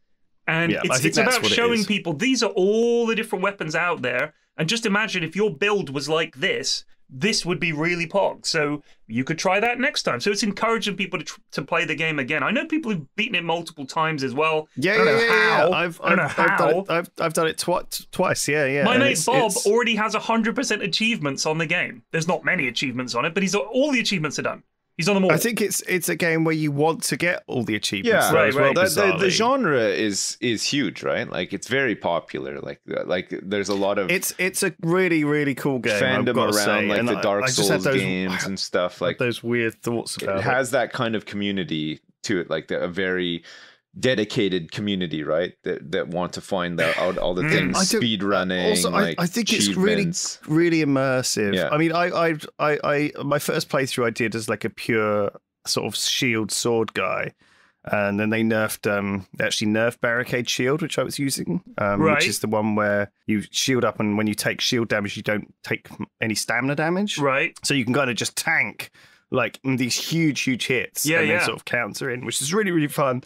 And Yeah, it's, it's about what it showing people these are all the different weapons out there. And just imagine if your build was like this, this would be really pog. So you could try that next time. So it's encouraging people to, tr- to play the game again. I know people who've beaten it multiple times as well. Yeah, I don't yeah, know yeah, yeah. I've, I don't I've, know I've done how. it. I've, I've done it twi- twice. Yeah, yeah. My and mate it's- Bob it's- already has 100% achievements on the game. There's not many achievements on it, but he's all the achievements are done. He's on them all. I think it's it's a game where you want to get all the achievements. Yeah, Right, as well, right. The, the, the genre is is huge, right? Like it's very popular. Like uh, like there's a lot of It's it's a really really cool game. I've fandom gotta around say. like and the I- Dark I Souls those, games and stuff. like Like those weird thoughts about it. has that kind of community to it, like the, a very dedicated community, right? That that want to find out all, all the Mm. things, I speed running. Also, like I think it's really really immersive. Yeah. I mean, I, I I I my first playthrough I did as like a pure sort of shield sword guy. And then they nerfed, um, they actually nerfed Barricade Shield, which I was using, um, Right. which is the one where you shield up, and when you take shield damage, you don't take any stamina damage. right. So you can kind of just tank like these huge, huge hits, Yeah, and yeah. then sort of counter in, which is really, really fun.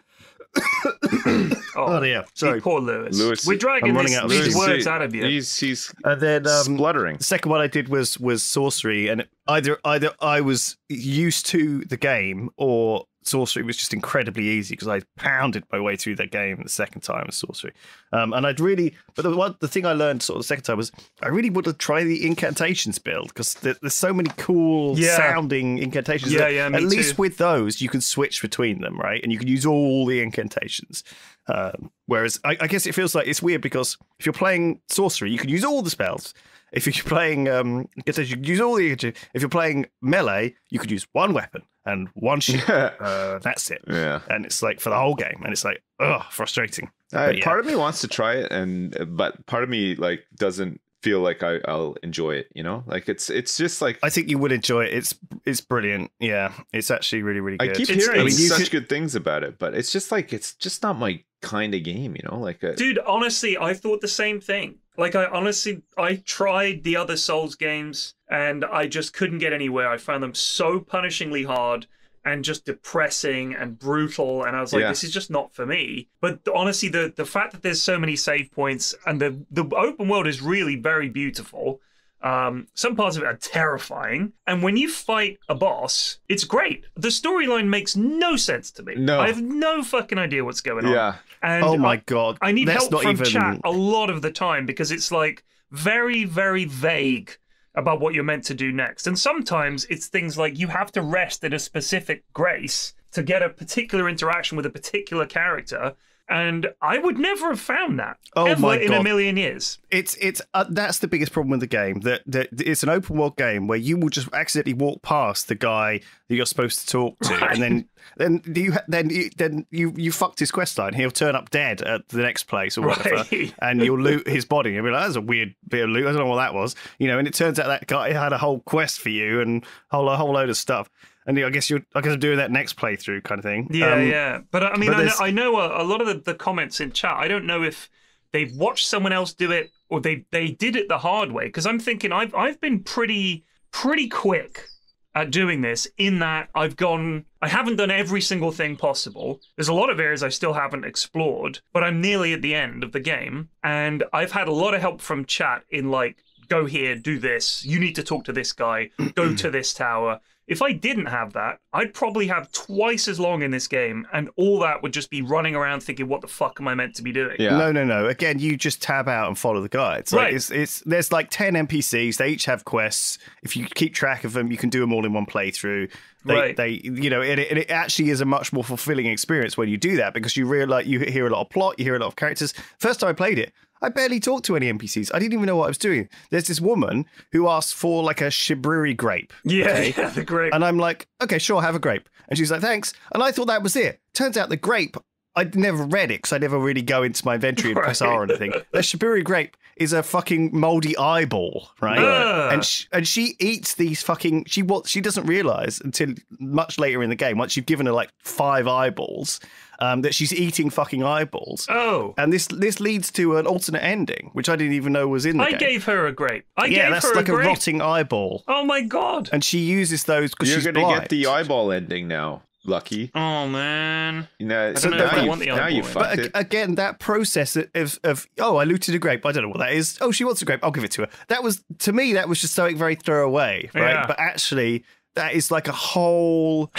*coughs* Oh, Oh, yeah, sorry. Poor Lewis. Lewis- We're dragging I'm this, out these steam. words out of you. He's he's And then um, spluttering. the second one I did was was sorcery, and either either I was used to the game or sorcery was just incredibly easy because I pounded my way through that game the second time as sorcery. Um, and I'd really, but the one the thing I learned sort of the second time was I really would to try the incantations build because there, there's so many cool Yeah. sounding incantations. Yeah, yeah, At least too. with those, you can switch between them, right? And you can use all the incantations. Um, whereas I, I guess it feels like it's weird because if you're playing sorcery, you can use all the spells. If you're playing um, incantations, you can use all the. If you're playing melee, you could use one weapon and one shield. *laughs* uh, that's it. yeah. And it's like for the whole game, and it's like, ugh, frustrating. Uh, But yeah. Part of me wants to try it, and but part of me like doesn't feel like I, I'll enjoy it. You know, like it's it's just like I think you would enjoy it. It's it's brilliant. Yeah, it's actually really really I good. keep It's- hearing I mean, such could- good things about it, but it's just like it's just not my kind of game. You know, like uh, Dude, honestly, I thought the same thing. Like, I honestly, I tried the other Souls games and I just couldn't get anywhere. I found them so punishingly hard and just depressing and brutal. And I was like, Yeah. this is just not for me. But honestly, the, the fact that there's so many save points and the, the open world is really very beautiful. Um, some parts of it are terrifying. And when you fight a boss, it's great. The storyline makes no sense to me. No. I have no fucking idea what's going on. yeah, And oh I- my god! I need That's help not from even. chat a lot of the time because it's like very, very vague about what you're meant to do next. And sometimes it's things like you have to rest in a specific grace to get a particular interaction with a particular character. And I would never have found that Oh ever my in a million years. It's it's uh, that's the biggest problem with the game that that it's an open world game where you will just accidentally walk past the guy that you're supposed to talk to, Right. and then *laughs* then you then you, then you you fucked his quest line. He'll turn up dead at the next place or whatever, Right. and you'll loot his body. And be like, that's a weird bit of loot. I don't know what that was, you know. And it turns out that guy had a whole quest for you and whole a whole load of stuff. And I guess you're I guess doing that next playthrough kind of thing. Yeah, Um, yeah. But I mean, but I know, I know a, a lot of the, the comments in chat. I don't know if they've watched someone else do it or they they did it the hard way. Because I'm thinking I've I've been pretty pretty quick at doing this. In that I've gone, I haven't done every single thing possible. There's a lot of areas I still haven't explored, but I'm nearly at the end of the game, and I've had a lot of help from chat in like. Go here, do this. You need to talk to this guy. Go to *clears throat* this tower. If I didn't have that, I'd probably have twice as long in this game, and all that would just be running around thinking, "What the fuck am I meant to be doing?" yeah. No, no, no. Again, you just tab out and follow the guides. Like Right. it's, it's there's like ten NPCs. They each have quests. If you keep track of them, you can do them all in one playthrough. They, Right. they, you know, and it, and it actually is a much more fulfilling experience when you do that because you realize you hear a lot of plot, you hear a lot of characters. First time I played it, I barely talked to any NPCs. I didn't even know what I was doing. There's this woman who asked for like a Shabriri grape. Yeah, okay? *laughs* yeah, the great. And I'm like, okay, sure, have a grape. And she's like, thanks. And I thought that was it. Turns out the grape, I'd never read it because I never really go into my inventory and press R or anything. The Shabriri grape is a fucking moldy eyeball, right? Ugh. And she, and she eats these fucking. She what she doesn't realize until much later in the game, once you've given her like five eyeballs, um, that she's eating fucking eyeballs. oh, And this this leads to an alternate ending, which I didn't even know was in the I game. gave her a grape. I yeah, gave that's her like a a rotting eyeball, Oh my god. and she uses those because You're she's gonna blind. get the eyeball ending now, Lucky. Oh man. You know, don't know now if you, want the now you eyeball fucked But ag- it. again, that process of, of oh, I looted a grape. I don't know what that is. Oh, she wants a grape. I'll give it to her. That was to me. That was just something very throwaway, right? Yeah. But actually, that is like a whole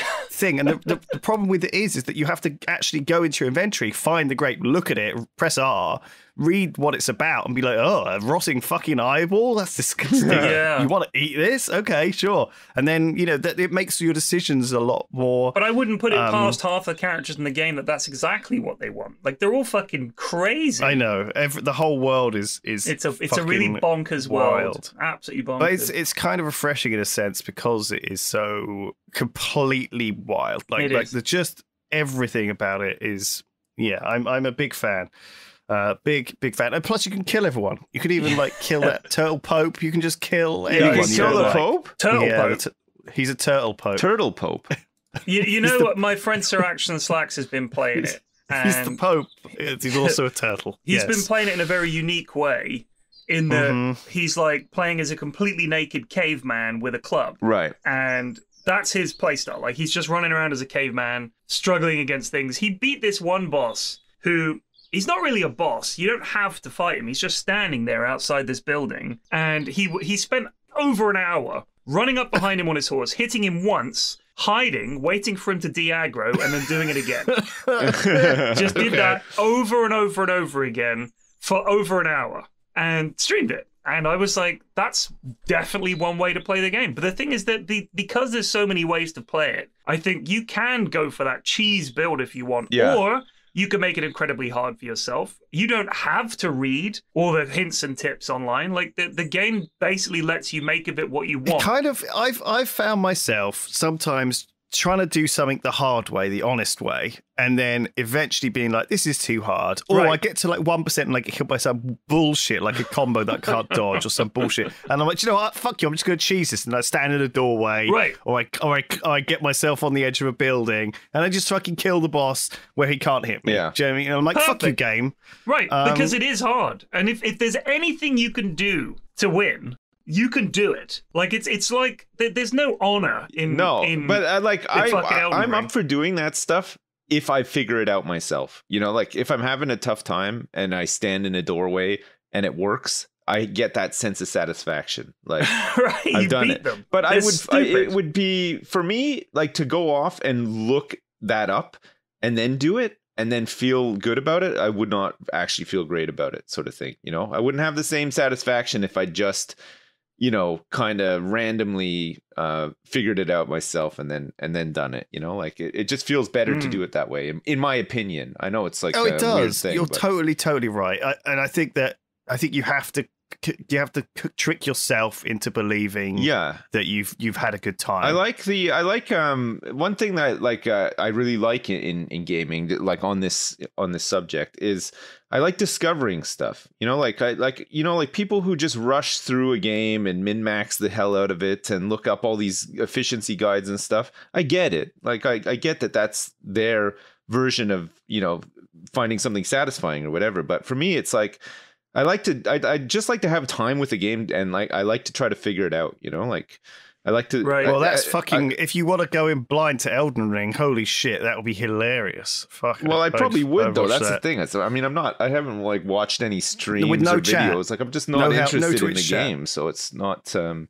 thing. And the, the, the problem with it is, is that you have to actually go into your inventory, find the grape, look at it, press R, read what it's about, and be like, oh, a rotting fucking eyeball. That's disgusting. *laughs* Yeah. You want to eat this? Okay, sure. And then you know that it makes your decisions a lot more. But I wouldn't put it Um, past half the characters in the game that that's exactly what they want. Like they're all fucking crazy. I know. Every, the whole world is is It's a it's a really bonkers wild. world. Absolutely bonkers. But it's it's kind of refreshing in a sense because it is so completely wild. Like It like is. the just everything about it is yeah. I'm I'm a big fan. Uh, big big fan. And plus, you can kill everyone. You could even like *laughs* kill that turtle pope. You can just kill Yeah, you can kill don't the like. Pope? Turtle yeah, Pope. t- he's a turtle pope. Turtle Pope. *laughs* You, you know what? My friend Sir Action Slacks has been playing it. he's the and pope. He's also a *laughs* turtle. He's yes. been playing it in a very unique way. In that Mhm. he's like playing as a completely naked caveman with a club, right. and that's his playstyle. Like he's just running around as a caveman, struggling against things. He beat this one boss who he's not really a boss. You don't have to fight him. He's just standing there outside this building, and he he spent over an hour running up behind him on his horse, hitting him once, hiding, waiting for him to de-aggro, and then doing it again. *laughs* Just did that over and over and over again for over an hour and streamed it. And I was like, that's definitely one way to play the game. But the thing is that the because there's so many ways to play it, I think you can go for that cheese build if you want. Yeah. Or you can make it incredibly hard for yourself. You don't have to read all the hints and tips online. Like the, the game basically lets you make of it what you want. kind of I've I've found myself sometimes trying to do something the hard way, the honest way, and then eventually being like, "This is too hard," or Right. I get to like one percent and like get killed by some bullshit, like a combo that I can't *laughs* dodge or some bullshit, and I'm like, you know what? Fuck you! I'm just going to cheese this," and I stand in a doorway, Right. Or I or I, or I get myself on the edge of a building and I just fucking kill the boss where he can't hit me. Yeah. Do you know what I mean? And I'm like, "Fuck you, game." Right, Um, because it is hard. And if, if there's anything you can do to win, you can do it. Like it's it's like there's no honor in no, in but uh, like I, I I'm up for doing that stuff if I figure it out myself. You know, like if I'm having a tough time and I stand in a doorway and it works, I get that sense of satisfaction. Like *laughs* right, I've done it. them. But I They're would I, it would be for me like to go off and look that up and then do it and then feel good about it. I would not actually feel great about it, sort of thing. You know, I wouldn't have the same satisfaction if I just you know kind of randomly uh figured it out myself and then and then done it you know like it, it just feels better to Mm. do it that way in, in my opinion i know it's like oh, it does. thing, You're but- totally, totally right. I, and I think that I think you have to you have to trick yourself into believing yeah that you've you've had a good time. I like the I like um one thing that like uh, I really like in, in in gaming like on this on this subject is I like discovering stuff. You know, like I like you know like people who just rush through a game and min max the hell out of it and look up all these efficiency guides and stuff. I get it. Like I I get that that's their version of you know finding something satisfying or whatever. But for me, it's like I like to I I just like to have time with the game and like I like to try to figure it out. You know, like. I like to. Right. well, that's I- fucking. if you want to go in blind to Elden Ring, holy shit, that would be hilarious. Fuck. Well, I probably I'd- would though. That's that. the thing. It's, I mean, I'm not. I haven't like watched any streams no or chat. videos. Like, I'm just not No not help- no interested in the chat. game. So it's not. um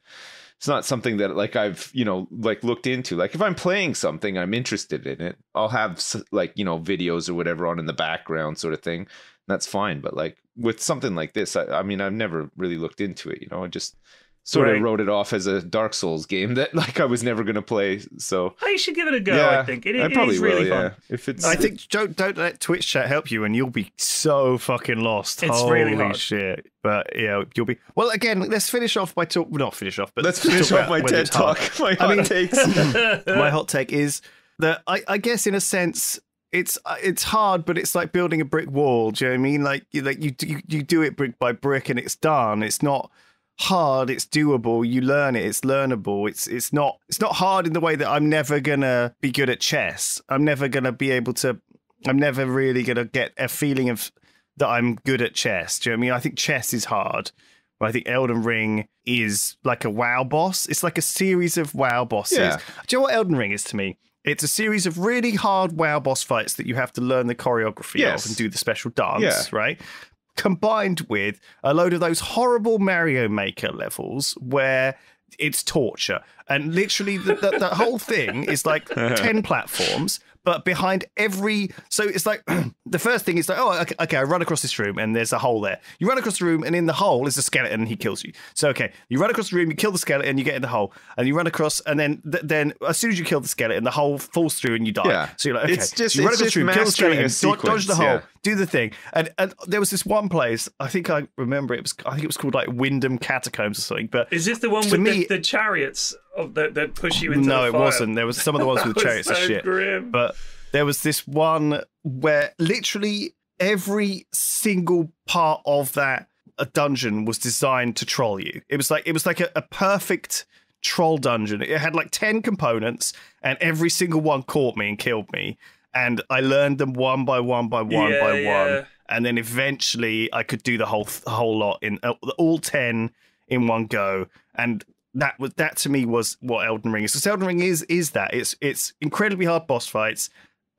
It's not something that like I've you know like looked into. Like if I'm playing something, I'm interested in it. I'll have like you know videos or whatever on in the background, sort of thing. That's fine. But like with something like this, I, I mean, I've never really looked into it. You know, I just sort Right. of wrote it off as a Dark Souls game *laughs* that like I was never going to play. So Oh, you should give it a go. yeah, I think it, I it probably is will. really yeah, fun. if it's I think don't don't let Twitch chat help you, and you'll be so fucking lost. It's Holy really hard. shit! But yeah, you'll be. Well, again, let's finish off by talk. Well, not finish off, but Let's finish off my TED talk. *laughs* My I hot mean- takes. *laughs* my hot take is that I, I guess in a sense it's uh, it's hard, but it's like building a brick wall. Do you know what I mean? Like you like you you, you do it brick by brick, and it's done. It's not hard. It's doable. You learn it. It's learnable. It's it's not it's not hard in the way that I'm never gonna be good at chess. I'm never gonna be able to. I'm never really gonna get a feeling of that I'm good at chess. Do you know what I mean? I think chess is hard. But I think Elden Ring is like a WoW boss. It's like a series of WoW bosses. Yeah. Do you know what Elden Ring is to me? It's a series of really hard WoW boss fights that you have to learn the choreography Yes. of and do the special dance, Yeah. right? Combined with a load of those horrible Mario Maker levels where it's torture. And literally, the, the, the whole thing is like *laughs* 10 platforms, but behind every. So it's like *clears throat* the first thing is like, oh, okay, okay, I run across this room and there's a hole there. You run across the room and in the hole is a skeleton and he kills you. So, okay, you run across the room, you kill the skeleton, you get in the hole, and you run across, and then th- then as soon as you kill the skeleton, the hole falls through and you die. Yeah. So you're like, okay, It's just- so you run it's across the just room, kill the mastering skeleton, a do- dodge the hole, yeah. do the thing. And and there was this one place, I think I remember it was, I think it was called like Wyndham Catacombs or something, but Is this the one with me- the, the chariots of the, that push you into no, it wasn't. There was some of the ones *laughs* with chariots so and shit. grim. But there was this one where literally every single part of that uh, dungeon was designed to troll you. It was like it was like a, a perfect troll dungeon. It had like 10 components and every single one caught me and killed me. And I learned them one by one by one Yeah, by yeah. one. And then eventually I could do the whole whole lot in uh, all 10 in one go. And that was that to me was what Elden Ring is. Because Elden Ring is is that. It's it's incredibly hard boss fights.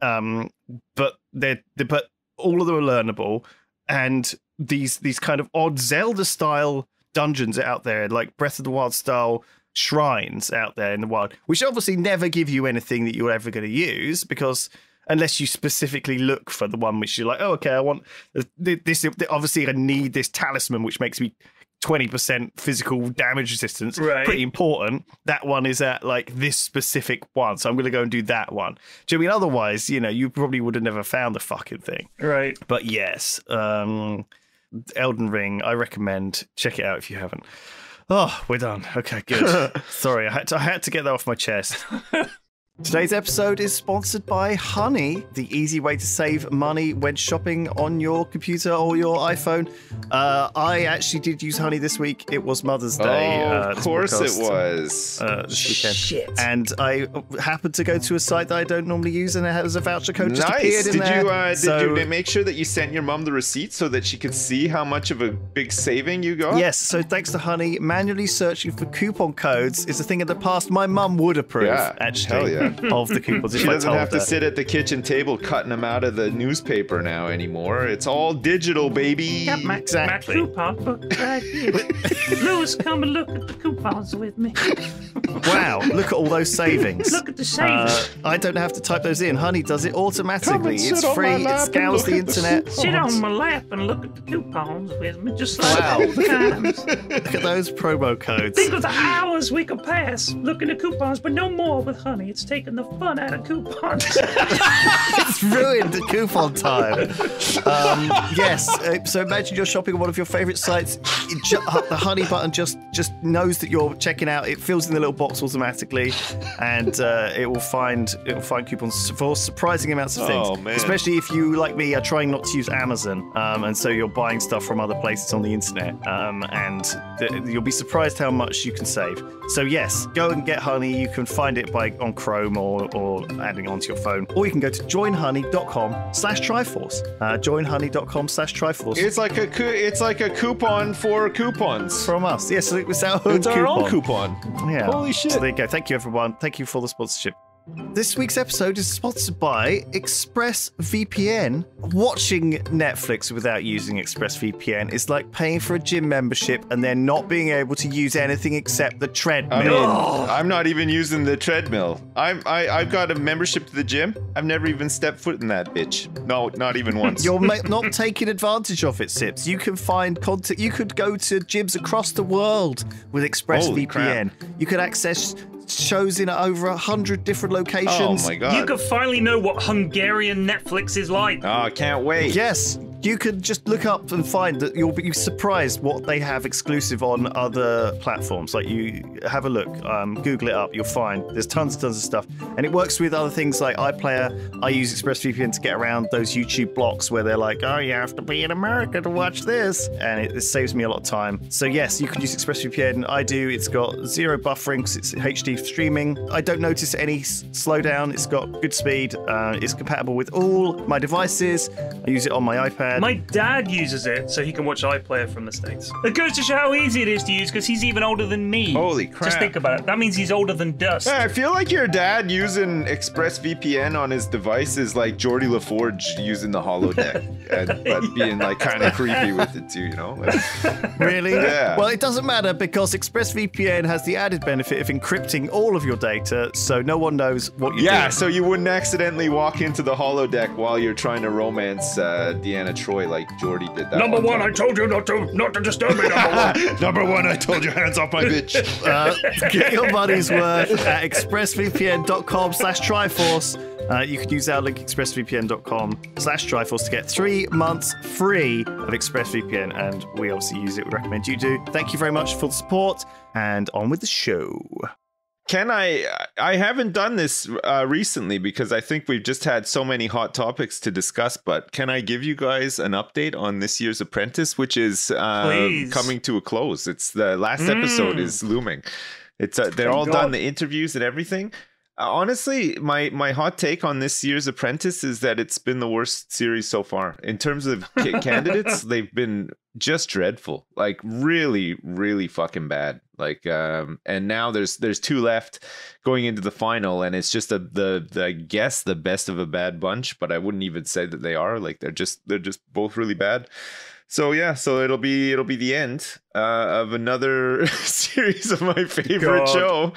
Um but they're, they but all of them are learnable and these these kind of odd Zelda style dungeons out there, like Breath of the Wild style shrines out there in the wild, which obviously never give you anything that you're ever going to use because unless you specifically look for the one which you're like, oh, okay, I want this. Obviously, I need this talisman which makes me 20% physical damage resistance. Right. Pretty important. That one is at like this specific one. So I'm going to go and do that one. Do you know I mean? Otherwise, you know, you probably would have never found the fucking thing. Right. But yes, um, Elden Ring, I recommend. Check it out if you haven't. Oh, we're done. Okay, good. *laughs* Sorry, I had to, I had to get that off my chest. *laughs* Today's episode is sponsored by Honey, the easy way to save money when shopping on your computer or your iPhone. Uh, I actually did use Honey this week. It was Mother's Day. Oh, uh, of course podcast, it was. Uh, this weekend. Shit. And I happened to go to a site that I don't normally use, and it has a voucher code just appeared in Did there. you uh, did So- you make sure that you sent your mom the receipt so that she could see how much of a big saving you got? Yes, so thanks to Honey, manually searching for coupon codes is a thing of the past my mum would approve, Yeah, actually, hell yeah. Of the coupons. She if doesn't told have to sit at the kitchen table cutting them out of the newspaper now anymore. It's all digital, baby. Got my, Exactly. my coupon book right here. *laughs* Lewis, come and look at the coupons with me. Wow, look at all those savings. Look at the savings. Uh, I don't have to type those in. Honey does it automatically. It's free. It scours the at the internet. Sit on my lap and look at the coupons with me, just like Wow. times. *laughs* Look at those promo codes. Think of the hours we could pass looking at coupons, but no more with honey. It's taking the fun out of coupons. *laughs* it's ruined the coupon time. Um, yes. uh, So imagine you're shopping on one of your favorite sites. Ju- uh, the honey button just just knows that you're checking out. It fills in the little box automatically, and uh, it will find it will find coupons for surprising amounts of things. Oh, man. Especially if you, like me, are trying not to use Amazon, um, and so you're buying stuff from other places on the internet, um, and th- you'll be surprised how much you can save. So yes, go and get honey. You can find it by on Chrome or, or adding onto your phone, or you can go to joinhoney.com slash Triforce. Uh, joinhoney.com slash Triforce. It's like a it's like a coupon for coupons. from us. Yes, it was our own It's our coupon. own coupon. Yeah. Holy shit. So there you go. Thank you, everyone. Thank you for the sponsorship. This week's episode is sponsored by ExpressVPN. Watching Netflix without using ExpressVPN is like paying for a gym membership and then not being able to use anything except the treadmill. I mean, I'm not even using the treadmill. I'm I, I've got a membership to the gym. I've never even stepped foot in that bitch. No, not even once. You're not taking advantage of it, Sips. You can find content. You could go to gyms across the world with ExpressVPN. You could access shows in over a hundred different locations. oh locations. my god. You could finally know what Hungarian Netflix is like. Oh, I can't wait. Yes, you could just look up and find that you'll be surprised what they have exclusive on other platforms. Like you have a look, um, Google it up, you'll find there's tons and tons of stuff, and it works with other things like iPlayer. I use ExpressVPN to get around those YouTube blocks where they're like, "Oh, you have to be in America to watch this," and it, it saves me a lot of time. So yes, you can use ExpressVPN. I do. It's got zero buffering 'cause it's HD streaming. I don't notice any slowdown. It's got good speed. Uh, it's compatible with all my devices. I use it on my iPad. My dad uses it so he can watch iPlayer from the States. It goes to show how easy it is to use because he's even older than me. Holy crap. Just think about it. That means he's older than Dust. Yeah, I feel like your dad using ExpressVPN on his device is like Geordi La Forge using the holodeck, *laughs* and, but being like kind of creepy with it too, you know? Like, *laughs* Really? Yeah. Well, it doesn't matter because ExpressVPN has the added benefit of encrypting all of your data, so no one knows what you're doing. yeah, doing. so you wouldn't accidentally walk into the holodeck while you're trying to romance uh, Deanna Troi like Geordie did that. Number one, I told you not to not to disturb me. Number one. *laughs* Number one, I told you hands off my bitch. *laughs* Uh, get your money's *laughs* worth at expressvpn.com slash triforce. Uh, you can use our link expressvpn.com slash triforce to get three months free of ExpressVPN, and we obviously use it. We recommend you do. Thank you very much for the support, and on with the show. Can I? I haven't done this uh, recently because I think we've just had so many hot topics to discuss. But can I give you guys an update on this year's Apprentice, which is uh, coming to a close? It's the last episode Mm. is looming. It's uh, they're Thank all God. done, the interviews and everything. Uh, honestly, my my hot take on this year's Apprentice is that it's been the worst series so far in terms of ca- *laughs* candidates. They've been just dreadful, like really, really fucking bad. Like, um, and now there's there's two left going into the final, and it's just a, the the I guess the best of a bad bunch, but I wouldn't even say that they are. Like, they're just they're just both really bad. So yeah, so it'll be it'll be the end. Uh, of another *laughs* series of my favorite God. show.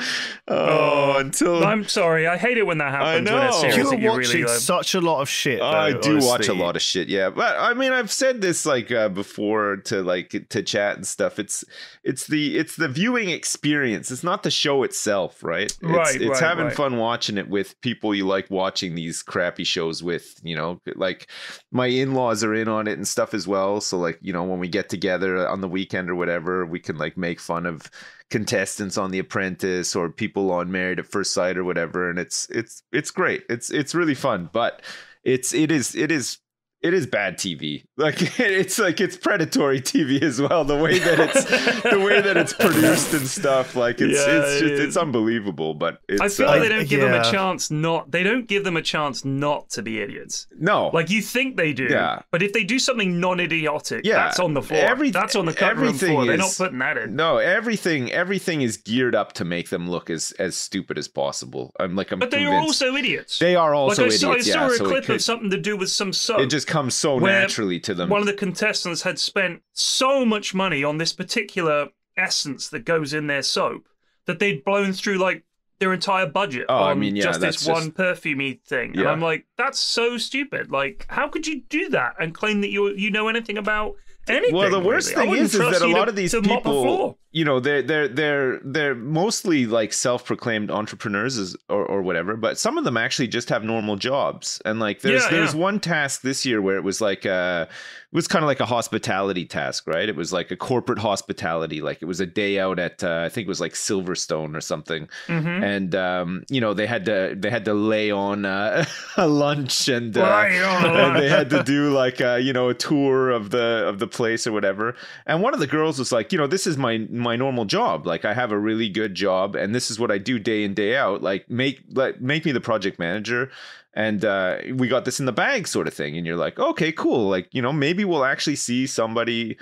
Oh, until I'm sorry. I hate it when that happens. When know. a series You that are you watching really love. such a lot of shit. I though, do watch a lot of shit, yeah. But I mean, I've said this like uh, before to like to chat and stuff. It's it's the it's the viewing experience. It's not the show itself, right? It's, Right, It's right, having right. fun watching it with people you like watching these crappy shows with. You know, like my in laws are in on it and stuff as well. So like you know, when we get together on the weekend or whatever, we can like make fun of contestants on The Apprentice or people on Married at First Sight or whatever, and it's it's it's great. It's it's really fun, but it's it is it is it is bad TV. Like *laughs* it's like it's predatory TV as well. The way that it's the way that it's produced and stuff. Like it's Yeah, it's just it's unbelievable. But it's I feel uh, like they don't give them a chance not. They don't give them a chance not to be idiots. no Like you think they do, Yeah. but if they do something non-idiotic, Yeah, that's on the floor. every- that's on the cutting room everything floor. They're not putting that in. no everything everything is geared up to make them look as as stupid as possible. I'm like I'm But they are also idiots. they are also like I saw, I idiots. saw yeah, a so it clip could- of something to do with some soap. it just comes so where naturally to them. One of the contestants had spent so much money on this particular essence that goes in their soap that they'd blown through like their entire budget Oh, I on mean, yeah, just this just- one perfumey thing. And I'm like, that's so stupid. Like, how could you do that and claim that you you know anything about anything? Well, the worst really? Thing is, is that a lot to- of these to mop a people. You know, they're they're they're they're mostly like self-proclaimed entrepreneurs or or whatever, but some of them actually just have normal jobs. And like, there's Yeah, there's yeah. one task this year where it was like uh it was kind of like a hospitality task, right? It was like a corporate hospitality, like it was a day out at uh, I think it was like Silverstone or something, Mhm. and um, you know they had to they had to lay on uh, *laughs* a lunch and uh, Lay on a *laughs* and they had to do like a you know a tour of the of the place or whatever and one of the girls was like you know this is my my normal job. Like i have a really good job and this is what i do day in day out. Like make like make me the project manager and uh, we got this in the bag sort of thing and you're like okay cool. Like you know maybe we'll actually see somebody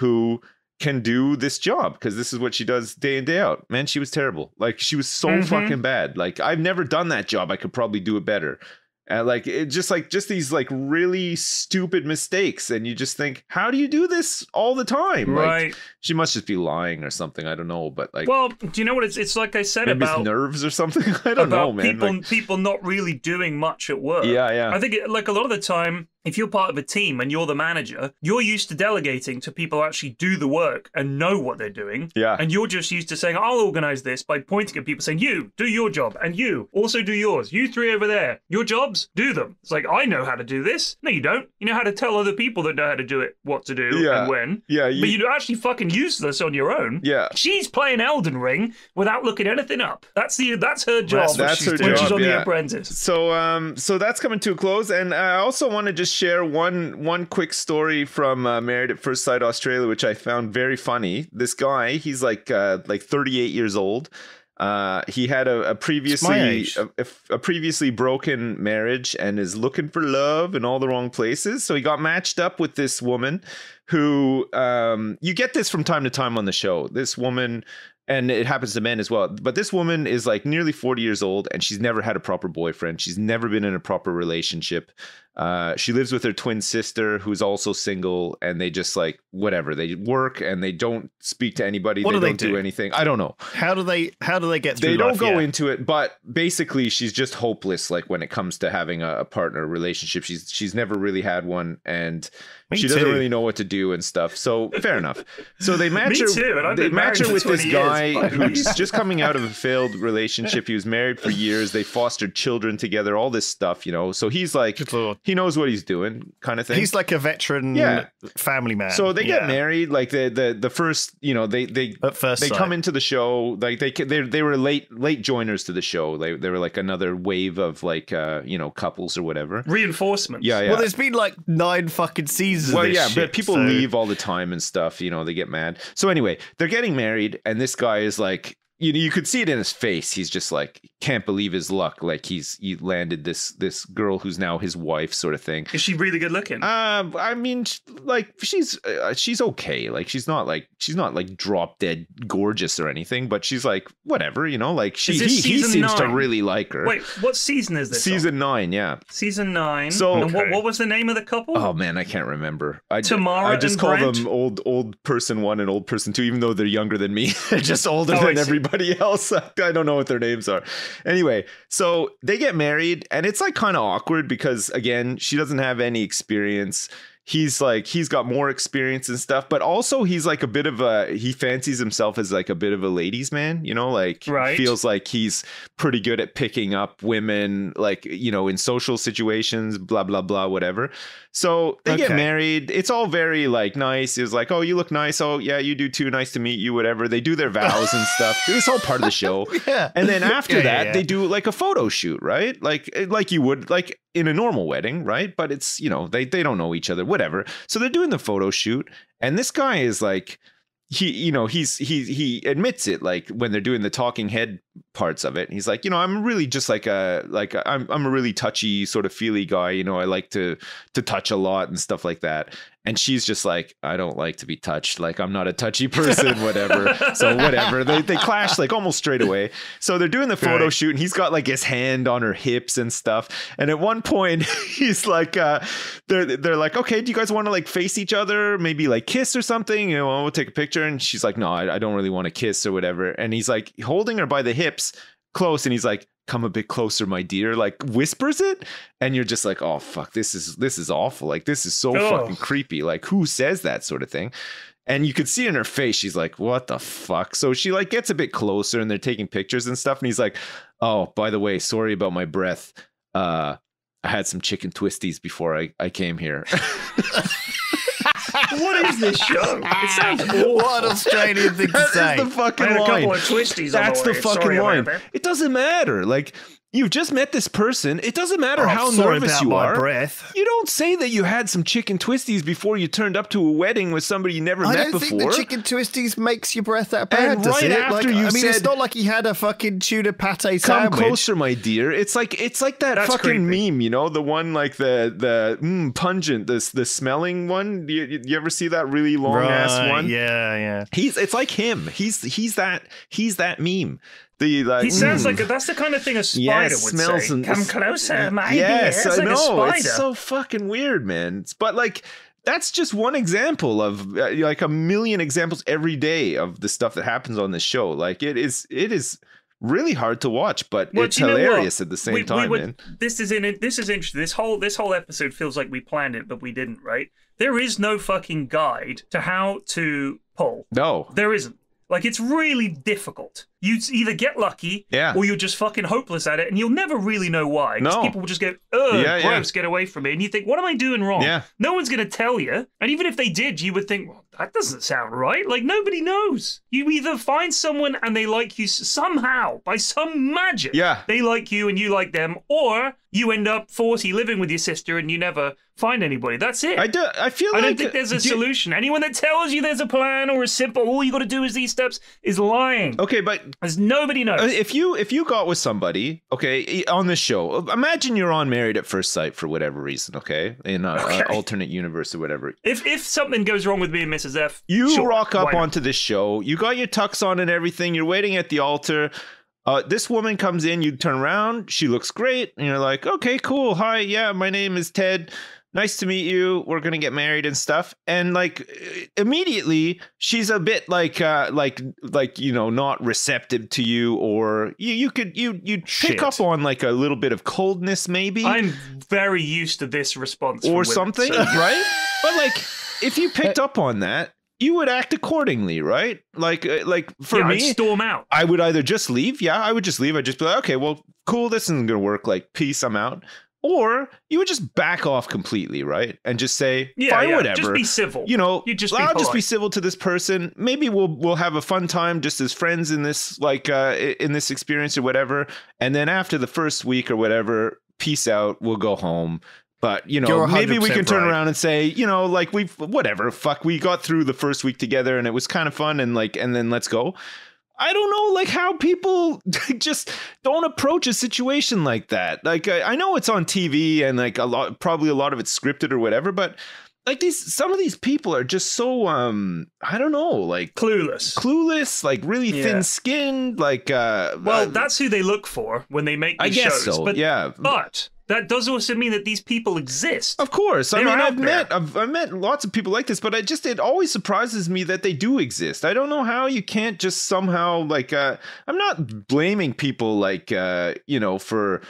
who can do this job because this is what she does day in day out. Man she was terrible. Like she was so Mhm. fucking bad. Like i've never done that job. I could probably do it better and like it just like just these like really stupid mistakes and you just think how do you do this all the time like Right. she must just be lying or something i don't know but like well, do you know what it's? It's like I said about nerves or something *laughs* i don't about know man people Like, people not really doing much at work. yeah yeah I think, it, like a lot of the time, if you're part of a team and you're the manager, you're used to delegating to people who actually do the work and know what they're doing. yeah And you're just used to saying, I'll organize this by pointing at people saying, You, do your job. And you, also do yours. You three over there, your jobs, do them. It's like, I know how to do this. No, you don't. You know how to tell other people that know how to do it what to do Yeah. and when. yeah you, But you're actually fucking useless on your own. yeah She's playing Elden Ring without looking anything up. That's the that's her job. That's That's her doing. when she's job, on The. Apprentice. so um so that's coming to a close and i also want to just share one one quick story from uh, married at first sight australia which i found very funny this guy he's like uh like 38 years old uh, he had a, a previously a, a- a previously broken marriage and is looking for love in all the wrong places. So he got matched up with this woman who um, you get this from time to time on the show. This woman and it happens to men as well. But this woman is like nearly 40 years old and she's never had a proper boyfriend. She's never been in a proper relationship. Uh, she lives with her twin sister who's also single and they just like whatever. They work and they don't speak to anybody. What they do don't do? do? anything. I don't know. How do they? How do they get through? They don't life? go Yeah. into it, but basically she's just hopeless like when it comes to having a, a partner relationship. She's she's never really had one and Me she doesn't really know what to do and stuff. So fair enough. So they *laughs* match her. too, they match her with this 20 years. guy who's just coming out of a failed relationship. He was married for years. They fostered children together. All this stuff, you know. So he's like. He knows what he's doing, kind of thing. He's like a veteran Yeah. family man. so they get Yeah. married. Like the the the first, you know, they they at first. they sight. come into the show like they they they were late late joiners to the show. They they were like another wave of like uh you know couples or whatever. Reinforcements. Yeah, yeah. Well, there's been like nine fucking seasons. well, of this yeah, shit, but people so- leave all the time and stuff. You know, they get mad. So anyway, they're getting married, and this guy is like, you know, you could see it in his face. He's just like, can't believe his luck. Like he's he landed this this girl who's now his wife, sort of thing. Is she really good looking? Um, I mean, like she's uh, she's okay. Like she's not like she's not like drop dead gorgeous or anything, but she's like whatever, you know. Like she he, he season seems to really like her. Wait, what season is this? on? season nine, yeah. season nine. So- and what, what was the name of the couple? Oh man, I can't remember. I Tamara I just and call Brent? them old old person one and old person two, even though they're younger than me. *laughs* they're just older Oh, than see. Everybody *laughs* else. I don't know what their names are. Anyway, so they get married, and it's like kind of awkward because again, she doesn't have any experience. He's like he's got more experience and stuff, but also he's like a bit of a he fancies himself as like a bit of a ladies man, you know, like Right. feels like he's pretty good at picking up women, like you know, in social situations, blah blah blah, whatever. So they get married. It's all very like nice. It's like, oh, you look nice. Oh, yeah, you do too. Nice to meet you. Whatever. They do their vows and stuff. *laughs* It's all part of the show. Yeah. And then after Yeah, that, yeah, they do like a photo shoot, right? Like eh, like you would like in a normal wedding, right? But it's you know they they don't know each other, whatever. So they're doing the photo shoot, and this guy is like he you know he's he he admits it like when they're doing the talking head parts of it he's like you know i'm really just like a like i'm i'm a really touchy sort of feely guy you know i like to to touch a lot and stuff like that and she's just like i don't like to be touched. Like i'm not a touchy person whatever. So whatever. They they clash like almost straight away. So they're doing the photo Right. shoot and he's got like his hand on her hips and stuff. And at one point *laughs* he's like uh they're they're like okay do you guys want to like face each other? Maybe like kiss or something? You know we'll take a picture. And she's like no i, I don't really want to kiss or whatever. And he's like holding her by the hips close and he's like come a bit closer my dear like whispers it and you're just like oh fuck this is this is awful. Like this is so Oh. fucking creepy. Like who says that sort of thing? And you could see in her face she's like what the fuck? So she like gets a bit closer and they're taking pictures and stuff and he's like oh by the way sorry about my breath. Uh i had some chicken twisties before i i came here *laughs* *laughs* what is this show? *laughs* It ah. sounds awful. What an Australian thing to That say. is the fucking I line couple of twisties. that's the, the fucking Sorry line it doesn't matter like you've just met this person it doesn't matter Oh, how sorry nervous about you my are breath. you don't say that you had some chicken twisties before you turned up to a wedding with somebody you never I met don't think the chicken twisties makes your breath that bad. And right after like, you I mean, it's not like he had a fucking tuna pate sandwich. Come closer, my dear. It's like it's like that That's fucking creepy. meme, you know, the one like the the mm, pungent, this the smelling one. You, you, you ever see that really long ass one? Yeah, yeah. He's it's like him. He's he's that he's that meme. The like He sounds mm, like a, that's the kind of thing a spider would smells say. and- Come closer, my yes, dear. It's I like a know. spider. It's so fucking weird, man. But like that's just one example of uh, like a million examples every day of the stuff that happens on this show. Like it is it is really hard to watch, but Well, it's do you know what? hilarious at the same We- we time, would- man. This is in this is interesting. This whole this whole episode feels like we planned it, but we didn't. Right? There is no fucking guide to how to pull. No. There isn't. Like it's really difficult. You either get lucky, Yeah. or you're just fucking hopeless at it, and you'll never really know why. No. people will just go, "Ugh, Yeah, yeah. gross, get away from me," and you think, "What am I doing wrong?" Yeah. No one's gonna tell you, and even if they did, you would think, "Well, that doesn't sound right." Like nobody knows. You either find someone and they like you somehow by some magic. Yeah. they like you and you like them, or you end up forty living with your sister and you never find anybody. That's it. I do. I feel I like don't think there's a do- solution. Anyone that tells you there's a plan or a simple, all you got to do is these steps, is lying. Okay, but as nobody knows. uh, if you if you got with somebody, okay, on this show, imagine you're on Married at First Sight for whatever reason, okay, in an Okay. alternate universe or whatever. if if something goes wrong with me and Mrs. F, You sure, rock up onto this show. You got your tux on and everything. You're waiting at the altar. Uh, this woman comes in. You turn around. She looks great, and you're like, "Okay, cool. Hi, yeah, my name is Ted. Nice to meet you. We're gonna get married and stuff." And like immediately, she's a bit like, uh, like, like you know, not receptive to you, or you, you could you you pick Shit. up on like a little bit of coldness, maybe I'm very used to this response from or women, something, so- *laughs* right? But like, if you picked up on that, you would act accordingly, right? Like, uh, like for yeah, I'd me, storm out. I would either just leave. Yeah, I would just leave. I'd just be like, okay, well, cool. This isn't gonna work. Like, peace. I'm out. Or you would just back off completely, right? And just say, Yeah, fine, yeah. whatever. Just be civil. you know, You just be I'll just be civil to this person. Maybe we'll we'll have a fun time just as friends in this like uh in this experience or whatever. And then after the first week or whatever, peace out. We'll go home. But you know, maybe we can turn right. around and say, you know, like we've whatever, fuck, we got through the first week together and it was kind of fun and like, and then let's go. I don't know, like how people *laughs* just don't approach a situation like that. Like I, I know it's on TV and like a lot, probably a lot of it's scripted or whatever, but like these, some of these people are just so, um, I don't know, like Clueless. clueless, like really Yeah. thin-skinned, like uh, Well, uh, that's who they look for when they make I guess shows. so. But, yeah, but that does also mean that these people exist. Of course. I They're mean, I've there. met I've, I've met lots of people like this, but I just it always surprises me that they do exist. I don't know how you can't just somehow like uh I'm not blaming people like uh you know for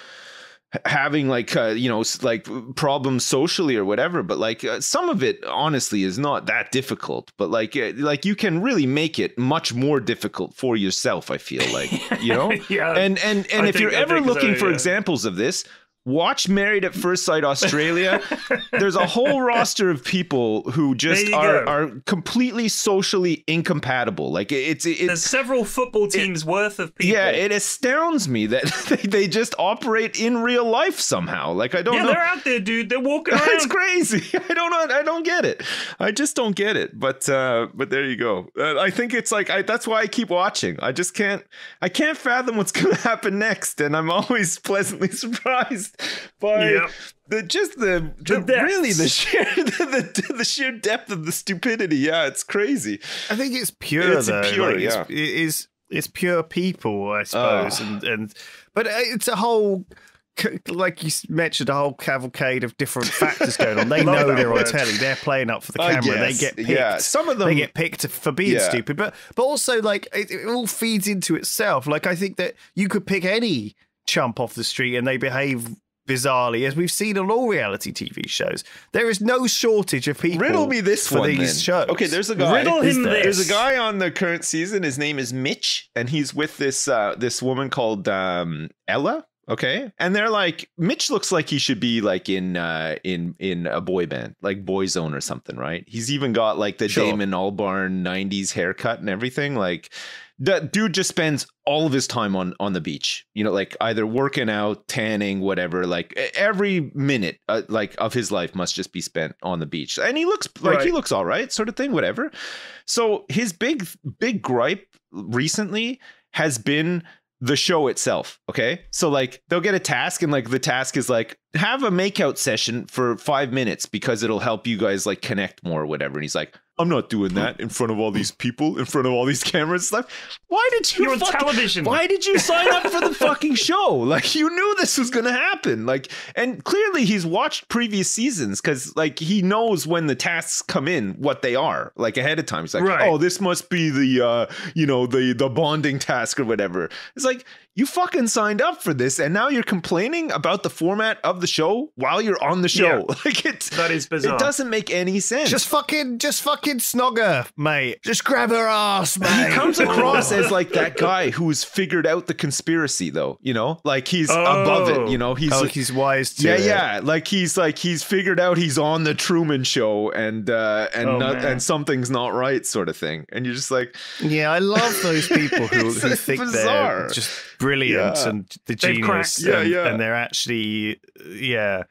having like uh, you know like problems socially or whatever but like uh, some of it honestly is not that difficult but like uh, like you can really make it much more difficult for yourself i feel like you know *laughs* yeah. and and and I if think- you're I ever think so, looking for yeah. examples of this watch married at first sight australia *laughs* there's a whole roster of people who just are go. are completely socially incompatible like it's There's it's several football teams worth of people. yeah it astounds me that *laughs* they, they just operate in real life somehow like i don't yeah, know they're out there, dude. They're walking *laughs* it's crazy. I don't know. I don't get it. I just don't get it. But uh, but there you go. Uh, I think it's like I, that's why I keep watching. I just can't. I can't fathom what's going to happen next, and I'm always pleasantly surprised *laughs* by Yep. the just the, The the- really the sheer *laughs* the, the, the sheer depth of the stupidity. Yeah, it's crazy. I think it's pure It's though. pure, like, yeah. it's, it is it's pure people, I suppose, Oh. and and but it's a whole. Like you mentioned, a whole cavalcade of different *laughs* factors going on. They know they're on telly. They're playing up for the camera. They get picked. Yeah, some of them- they get picked for being Yeah. stupid. But but also like it, it all feeds into itself. Like I think that you could pick any chump off the street and they behave bizarrely, as we've seen on all reality TV shows. There is no shortage of people. Riddle me this for one. these then. shows. Okay, there's a guy. Riddle him there? this. There's a guy on the current season. His name is Mitch, and he's with this uh, this woman called um, Ella. Okay, and they're like Mitch looks like he should be like in uh, in in a boy band, like Boyzone or something, right? He's even got like the Sure. Damon Albarn '90s haircut and everything. Like that dude just spends all of his time on on the beach. You know, like either working out, tanning, whatever. Like every minute, uh, like of his life must just be spent on the beach, and he looks like he looks all right, sort of thing, whatever. So his big big gripe recently has been the show itself. Okay. So like they'll get a task and like the task is like have a makeout session for five minutes because it'll help you guys like connect more or whatever. And he's like, I'm not doing that in front of all these people, in front of all these cameras stuff. Why did you You're on television. Why did you sign up for the *laughs* fucking show? Like you knew this was gonna happen. Like and clearly he's watched previous seasons because like he knows when the tasks come in what they are like ahead of time. He's like, Right. oh, this must be the uh you know the the bonding task or whatever. It's like you fucking signed up for this and now you're complaining about the format of the show while you're on the show. *laughs* Like it's That is bizarre. it doesn't make any sense. Just fucking, just fucking snog her, mate. Just grab her ass, mate. he comes *laughs* across as like that guy who's figured out the conspiracy though you know like he's above Oh. it you know he's Oh, like, he's wise to yeah it. yeah like he's like he's figured out he's on the truman show and uh and Oh, not, and something's not right sort of thing and you're just like Yeah, I love those people who, who *laughs* think bizarre. they're just brilliant Yeah. and the They've genius, cracked. Yeah, and, yeah. and they're actually, yeah,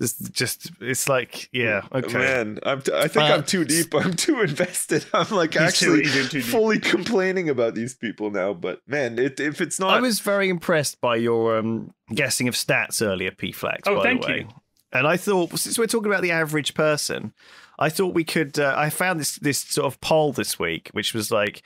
it's just it's like, yeah, okay. man i'm t- i think Uh, i'm too deep i'm too invested *laughs* i'm like He's too- actually he's in too fully complaining about these people now but man it, if it's not I was very impressed by your um, guessing of stats earlier, P Flax. Oh, by thank the way. you. And I thought, since we're talking about the average person, I thought we could. Uh, I found this this sort of poll this week, which was like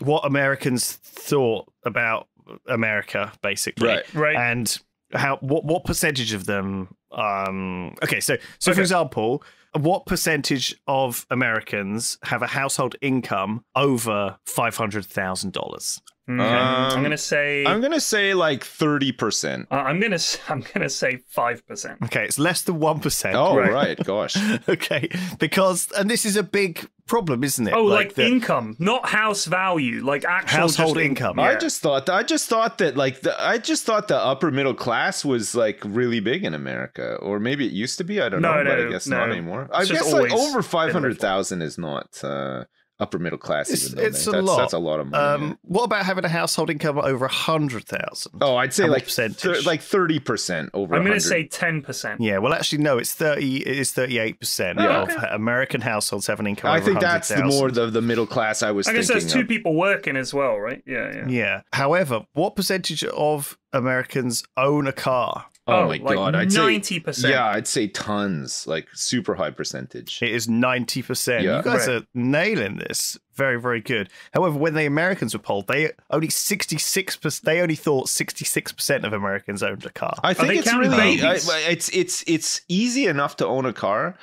what Americans thought about America, basically, Right. Right. And how what what percentage of them? Um, okay, so so for example. What percentage of Americans have a household income over five hundred thousand dollars? Okay. Um, I'm gonna say. i'm gonna say like 30% uh, I'm gonna. *laughs* I'm gonna say five percent. Okay, it's less than one percent. oh Right. right gosh *laughs* okay, because and this is a big problem, isn't it? Oh, like, the income, not house value, like actual household just income. Yeah. I just thought I just thought that like the I just thought the upper middle class was like really big in America, or maybe it used to be. I don't No, know, but I guess no. not anymore. I It's just guess like over five hundred thousand is not uh, upper middle class. It's- even though, it's man. a that's, lot. That's a lot of money. Um, man. what about having a household income over a hundred thousand? Oh, I'd say like percentage? thir- like thirty percent over. I'm going to say 10%. Yeah, well, actually, no. It's thirty. It is thirty-eight percent of okay. American households have an income. I over think that's the more the, the middle class I was I guess thinking. there's two of. people working as well, right? Yeah, yeah. Yeah. However, what percentage of Americans own a car? Oh, Oh, my like god, I'd say 90%. Yeah, I'd say tons, like super high percentage. It is ninety percent. Yeah. You guys Right. are nailing this. Very, very good. However, when the Americans were polled, they only sixty-six percent. They only thought sixty-six percent of Americans owned a car. I think it's really I, it's it's it's easy enough to own a car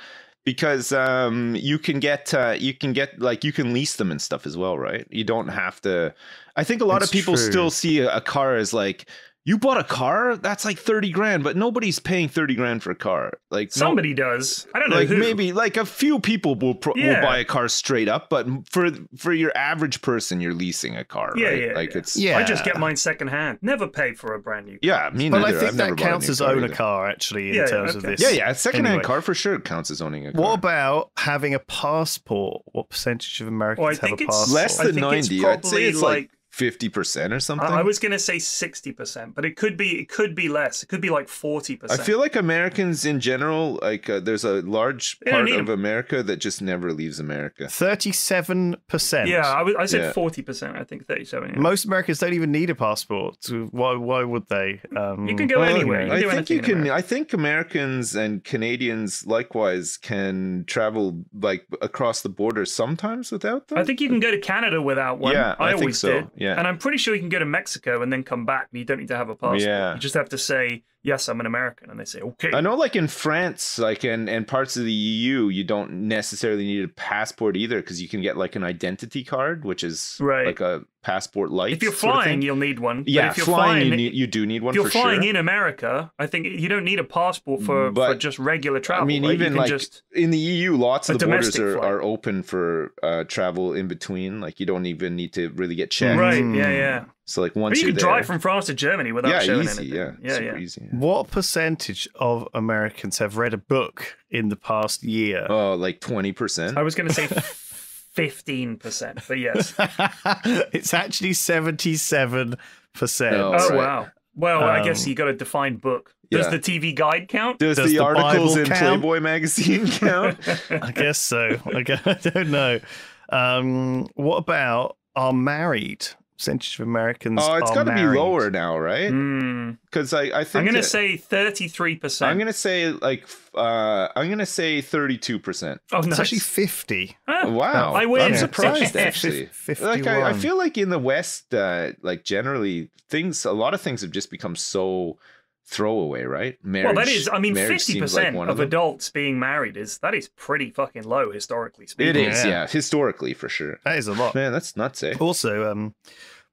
because um you can get uh, you can get like you can lease them and stuff as well, right? You don't have to. I think a lot It's of people true. still see a, a car as like you bought a car that's like 30 grand but nobody's paying 30 grand for a car like no- Somebody does. I don't know like who. maybe like a few people will pro- will buy a car straight up but for for your average person you're leasing a car Yeah, right yeah, like yeah. it's Yeah. I just get mine secondhand. Never pay for a brand new. yeah me Well, neither. I think I've never that bought a counts as car own a car, actually, in Yeah, yeah, terms of this. yeah yeah a secondhand Anyway. car for sure counts as owning a car What about having a passport? What percentage of Americans Well, I have think a it's passport? less I than think it's 90 i'd say probably it's like like- 50% or something I, I was going to say 60%, but it could be it could be less. It could be like 40%. I feel like Americans in general, like uh, there's a large They don't part need of America that just never leaves America. Thirty-seven percent. Yeah, I, w- I said Yeah. 40%, I think 37. yeah. Most Americans don't even need a passport. So why? Why would they? Um, You can go Well, anywhere. You can I do think anything you in can. America. I think Americans and Canadians likewise can travel like across the border sometimes without them. I think you can go to Canada without one. Yeah, I I, think always so, did. yeah. And I'm pretty sure you can go to Mexico and then come back you don't need to have a passport. Yeah. You just have to say, yes, I'm an American. And they say, okay. I know, like in France, like in, and parts of the EU, you don't necessarily need a passport either because you can get like an identity card, which is Right. like a passport light. If you're flying, you'll need one. But yeah, if you're flying, you need you do need one if you're flying sure. in America, I think you don't need a passport for, for just regular travel. I mean, right? even like just in the EU, lots of the borders are, flight. are open for uh, travel in between. Like you don't even need to really get checked. right. Mm. Yeah, yeah. So like once you you're can drive from France to Germany without yeah, showing easy, anything. yeah, yeah, super yeah. easy. What percentage of Americans have read a book in the past year? Oh, like twenty percent. I was going to say *laughs* fifteen percent, but yes. *laughs* it's actually seventy-seven percent. Oh, Oh right. wow. Well, I guess Um, you got to define book. Does yeah. the TV guide count? Does, Does the, the articles Bible in count? Playboy magazine *laughs* count? I guess so. I, gu- I don't know. Um, what about are married? Percentage of Americans. oh, it's got to be lower now, right? Hmm. Because I, I think I'm going to say thirty-three percent. I'm gonna say like uh, I'm gonna say thirty-two percent. Oh, It's nice. actually fifty. Ah, Wow, I win. I'm surprised actually. Fif- Like I, I feel like in the West, uh, like generally things, a lot of things have just become so throwaway, right? Marriage. well, that is. I mean, fifty seems like percent of adults being married is that is pretty fucking low historically speaking. It is, Yeah. yeah. historically for sure. That is a lot. Man, that's nuts, eh? Also, um,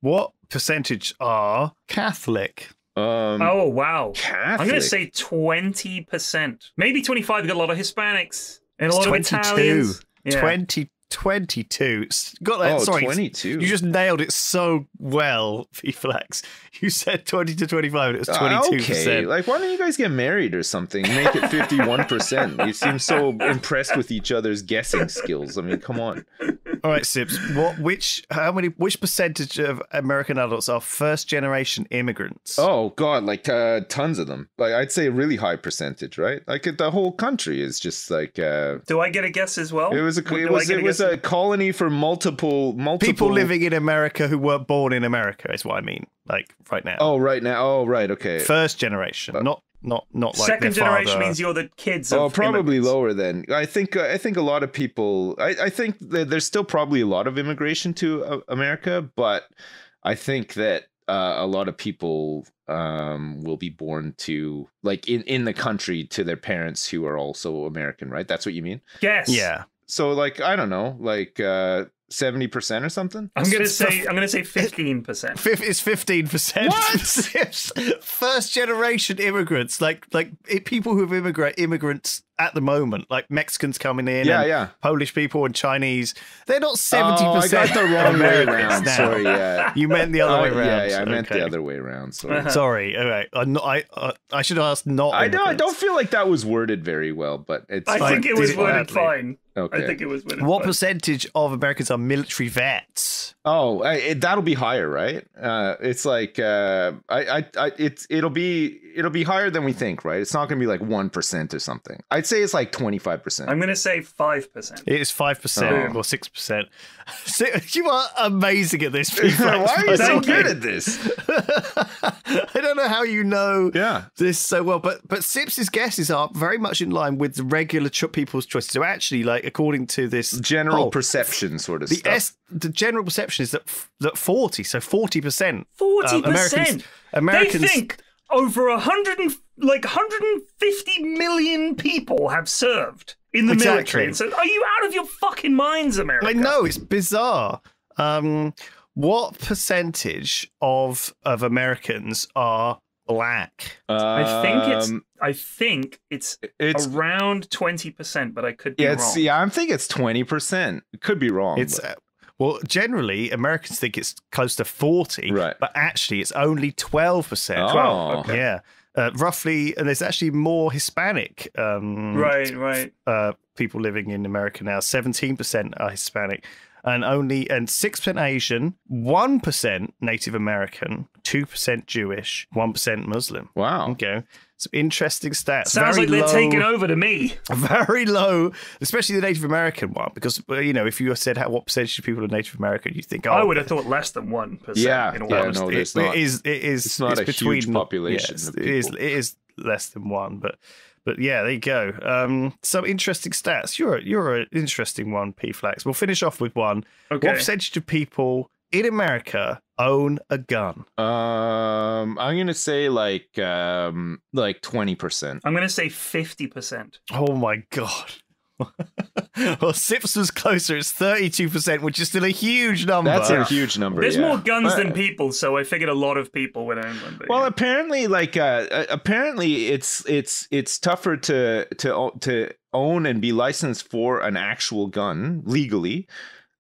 what percentage are Catholic? Um, Oh wow. Catholic. I'm going to say twenty percent, maybe twenty-five. You got a lot of Hispanics and a It's lot of 22. Italians. Yeah. 20, 22. Got that? oh, Sorry, 22. you just nailed it so well, Flex. *laughs* You said twenty to twenty-five, and it was Uh, twenty-two okay, percent. like why don't you guys get married or something? Make it fifty-one percent. You seem so impressed with each other's guessing skills. I mean, come on. All right, Sips. What? Which? How many? Which percentage of American adults are first-generation immigrants? Oh God, like uh, tons of them. Like I'd say a really high percentage, right? Like the whole country is just like uh, Do I get a guess as well? it was a Do it I was get it was guess? a colony for multiple multiple people living in America who weren't born in America is what I mean. Like right now, Oh, right now. Oh, right. Okay. first generation, not not not like Second their generation father. means you're the kids. Of Oh, probably immigrants. lower then. I think uh, I think a lot of people. I, I think that there's still probably a lot of immigration to uh, America, but I think that uh, a lot of people um, will be born to like in in the country to their parents who are also American, right? That's what you mean. Yes. Yeah, So like I don't know, like uh, seventy percent or something. I'm gonna say I'm gonna say fifteen percent. Fif- it's fifteen percent. What? *laughs* First generation immigrants, like like people who have immigrant immigrants at the moment, like Mexicans coming in, Yeah, and yeah. Polish people and Chinese, they're not seventy Oh, I percent. got the wrong way around. now. Sorry, yeah. *laughs* You meant the other Oh, way around. Yeah, yeah, I meant the other way around. Sorry. *laughs* Sorry. All right. I'm not, I uh, I should ask asked not. I don't. I don't feel like that was worded very well, but it's. I I think it was worded badly. fine. Okay. I think it was worded What fine. percentage of Americans are military vets? Oh, I- it, that'll be higher, right? Uh, it's like uh, I, I, I, it's it'll be it'll be higher than we think, right? It's not going to be like one percent or something. I'd say it's like twenty five percent. I'm going to say 5%. It is five percent Oh. or six percent. *laughs* You are amazing at this. *laughs* Why are you so you. good at this? *laughs* I don't know how you know Yeah. this so well, but but Sips's guesses are very much in line with regular cho- people's choices. So actually, like according to this General poll, perception sort of the stuff. S, the general perception is that f- that forty, so forty percent, 40%. Americans, Americans They think over 100 and, like 150 million people have served in the Exactly. military. And so, are you out of your fucking minds, America? I know it's bizarre. Um, what percentage of of Americans are black? I think it's Um, I think it's, it's around 20%, but I could be yeah, wrong. yeah. I think it's twenty percent. It could be wrong. It's but- uh, well, generally Americans think it's close to forty, Right. But actually, it's only twelve percent. Oh. okay. Yeah, uh, roughly, and there's actually more Hispanic um, right, right. uh, people living in America now. Seventeen percent are Hispanic, and only and six percent Asian, one percent Native American, two percent Jewish, one percent Muslim. wow. Okay, some interesting stats. Sounds Very like they're low- taking over to me. *laughs* very low, especially the Native American one, because uh, you know if you said how, what percentage of people are Native American, you think oh, I would have thought less than 1%. Yeah, in all yeah, honesty. no, there's it, not. it is it is it's not a huge between population yes, of it is. It is less than one, but but yeah, there you go. Um, some interesting stats. You're a, you're an interesting one, P Flax. We'll finish off with one. Okay. What percentage of people in America own a gun? Um, I'm gonna say like um like twenty percent. I'm going to say 50%. Oh my god. *laughs* well, Sips was closer. It's thirty-two percent, which is still a huge number. That's a huge number. There's yeah. more guns But- than people, so I figured a lot of people would own one. Well, yeah. apparently, like uh, uh, apparently, it's it's it's tougher to to o- to own and be licensed for an actual gun legally,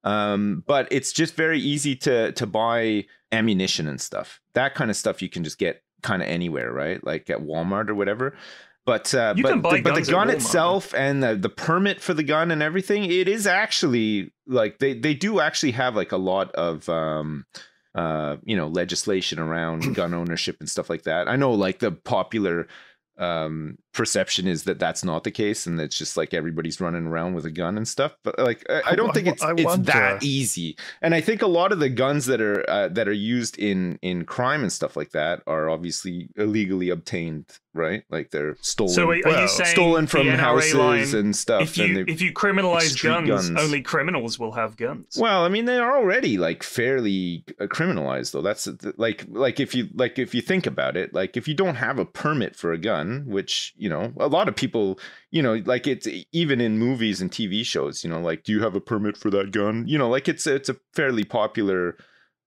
um, but it's just very easy to to buy ammunition and stuff. That kind of stuff you can just get kind of anywhere, right? Like at Walmart or whatever. But uh, You but can buy the, but the gun itself and the, the permit for the gun and everything, it is actually like they they do actually have like a lot of um uh you know legislation around *coughs* gun ownership and stuff like that. I know like the popular um perception is that that's not the case and it's just like everybody's running around with a gun and stuff but like i, I don't I- think it's it's that easy and i think a lot of the guns that are uh, that are used in in crime and stuff like that are obviously illegally obtained right like they're stolen So are, are well, you saying stolen from houses line, and stuff if you and if you criminalize guns, guns. only criminals will have guns. well, I mean, they are already like fairly uh, criminalized, though. That's uh, like, like if you like, if you think about it, like if you don't have a permit for a gun, which you know, a lot of people, you know, like it's even in movies and TV shows, you know, like, do you have a permit for that gun? You know, like it's it's a fairly popular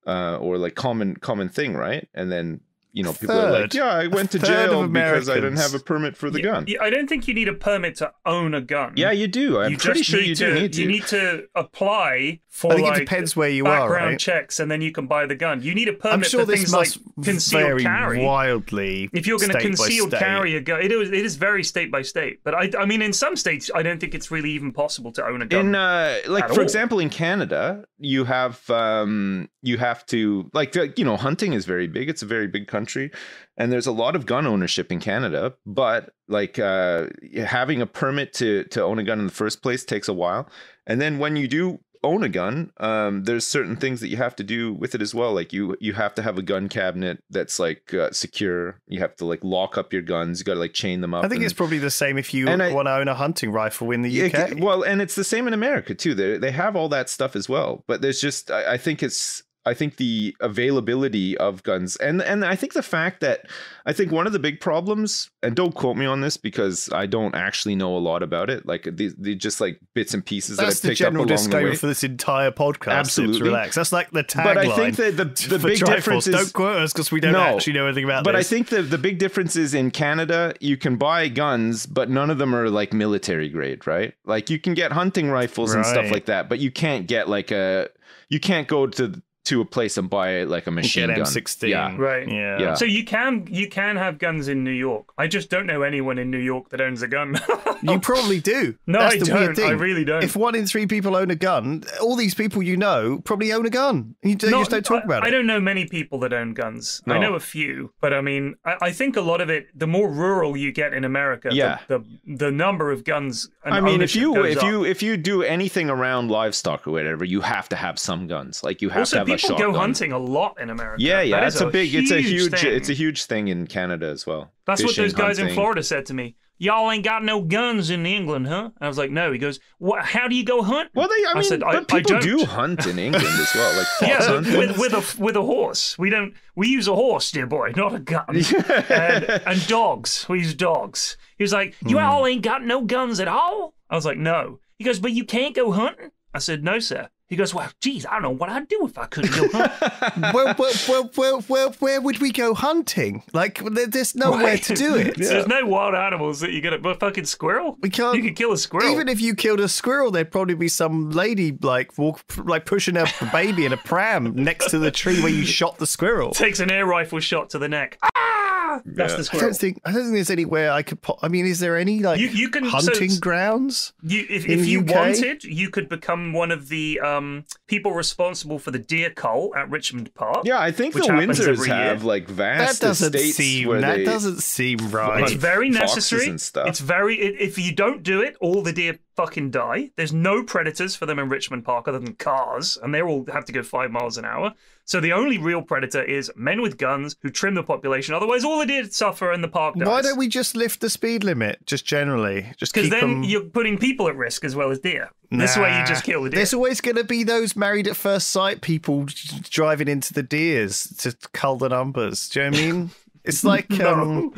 uh, or like common common thing, right? And then you know, people are like, yeah, I went to jail because I didn't have a permit for the Yeah, gun. yeah, I don't think you need a permit to own a gun. Yeah, you do. I'm you pretty sure you to, do need to. You need to apply for I think like, it depends where you are, background right? checks, and then you can buy the gun. You need a permit I'm sure for this things like must concealed vary carry. wildly. If you're going to state by concealed carry a gun, it is, it is very state by state. But I, I mean, in some states, I don't think it's really even possible to own a gun. in uh like at for all. example in canada you have um you have to like you know hunting is very big it's a very big country and there's a lot of gun ownership in canada but like uh having a permit to to own a gun in the first place takes a while and then when you do own a gun um there's certain things that you have to do with it as well like you you have to have a gun cabinet that's like uh, secure you have to like lock up your guns you got to like chain them up I think and- it's probably the same if you want to own a hunting rifle in the yeah, UK. c- well, and it's the same in America too. They they have all that stuff as well, but there's just I, I think it's I think the availability of guns and and I think the fact that I think one of the big problems and don't quote me on this because I don't actually know a lot about it like they they just like bits and pieces That's that I picked up along the disclaimer way. for this entire podcast. Absolutely. Relax. That's like the tagline. But I think that the the big Triforce. difference is don't quote us because we don't No. actually know anything about But I think the the big difference is in Canada, you can buy guns, but none of them are like military grade, right? Like you can get hunting rifles and stuff like that, but you can't get like a you can't go to to a place and buy like a machine get gun. M16. Yeah. Right. Yeah. Yeah. So you can you can have guns in New York. I just don't know anyone in New York that owns a gun. *laughs* You probably do. No, That's I the don't. weird thing. I really don't. If one in three people own a gun, all these people you know probably own a gun. You, don't- you just don't talk I- about I it. I don't know many people that own guns. I know a few, but I mean, I, I think a lot of it. The more rural you get in America, the- Yeah. the, the number of guns. And I mean, if you if up. you if you do anything around livestock or whatever, you have to have some guns. Like you have to have a people shotgun. go hunting a lot in America. Yeah, yeah, it's is a big, it's a huge, thing. it's a huge thing in Canada as well. That's what those guys in. Florida said to me. Y'all ain't got no guns in England, huh? And I was like, no. He goes. How do you go hunt? Well, they, I I mean, said, I- but people I do hunt in England as well, like *laughs* fox Yeah, hunting. with, with a with a horse. We don't. We use a horse, dear boy, not a gun. *laughs* and, and dogs. We use dogs. He was like, "You hmm. all ain't got no guns at all." I was like, "No." He goes, "But you can't go hunting." I said, "No, sir." He goes, "Well, geez, I don't know what I'd do if I couldn't go hunting." *laughs* well, well, well, well, well, where would we go hunting? Like, there's nowhere Right. to do it. *laughs* There's no wild animals that you get. A fucking squirrel. We can't. You could kill a squirrel. Even if you killed a squirrel, there'd probably be some lady like walk, like pushing a baby in a pram next to the tree where you shot the squirrel. takes an air rifle shot to the neck. Ah! That's Yeah. the I squirrel. don't think. I don't think there's anywhere I could. Po- I mean, is there any like You- you can- hunting it's- grounds? You, if, if you UK? wanted, you could become one of the um, Um, people responsible for the deer cull at Richmond Park. Yeah, I think the happens Windsors every year. have like That vast doesn't estates seem. where That they. doesn't seem right. It's very necessary. and stuff. It's very. i if you don't do it, all the deer fucking die. There's no predators for them in Richmond Park other than cars, and they all have to go five miles an hour. So the only real predator is men with guns who trim the population. Otherwise, all the deer suffer and the park dies. Why don't we just lift the speed limit? Just generally, just Because then them. you're putting people at risk as well as deer. This way, you just kill the deer. There's always going to be those married at first sight people driving into the deers to cull the numbers. Do you know what I mean? *laughs* It's like um,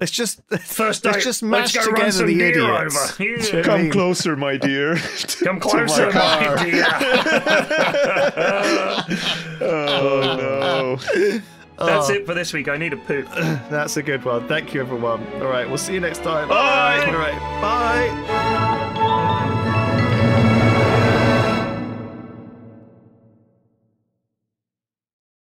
let's just First let's date, just let's mash go run together the deer idiots. over. Yeah. know I Come mean? closer, my dear. *laughs* Come closer, my dear. *laughs* oh no. That's it for this week. I need a poop. *clears throat* That's a good one. Thank you, everyone. All right, we'll see you next time. Bye. All right, bye.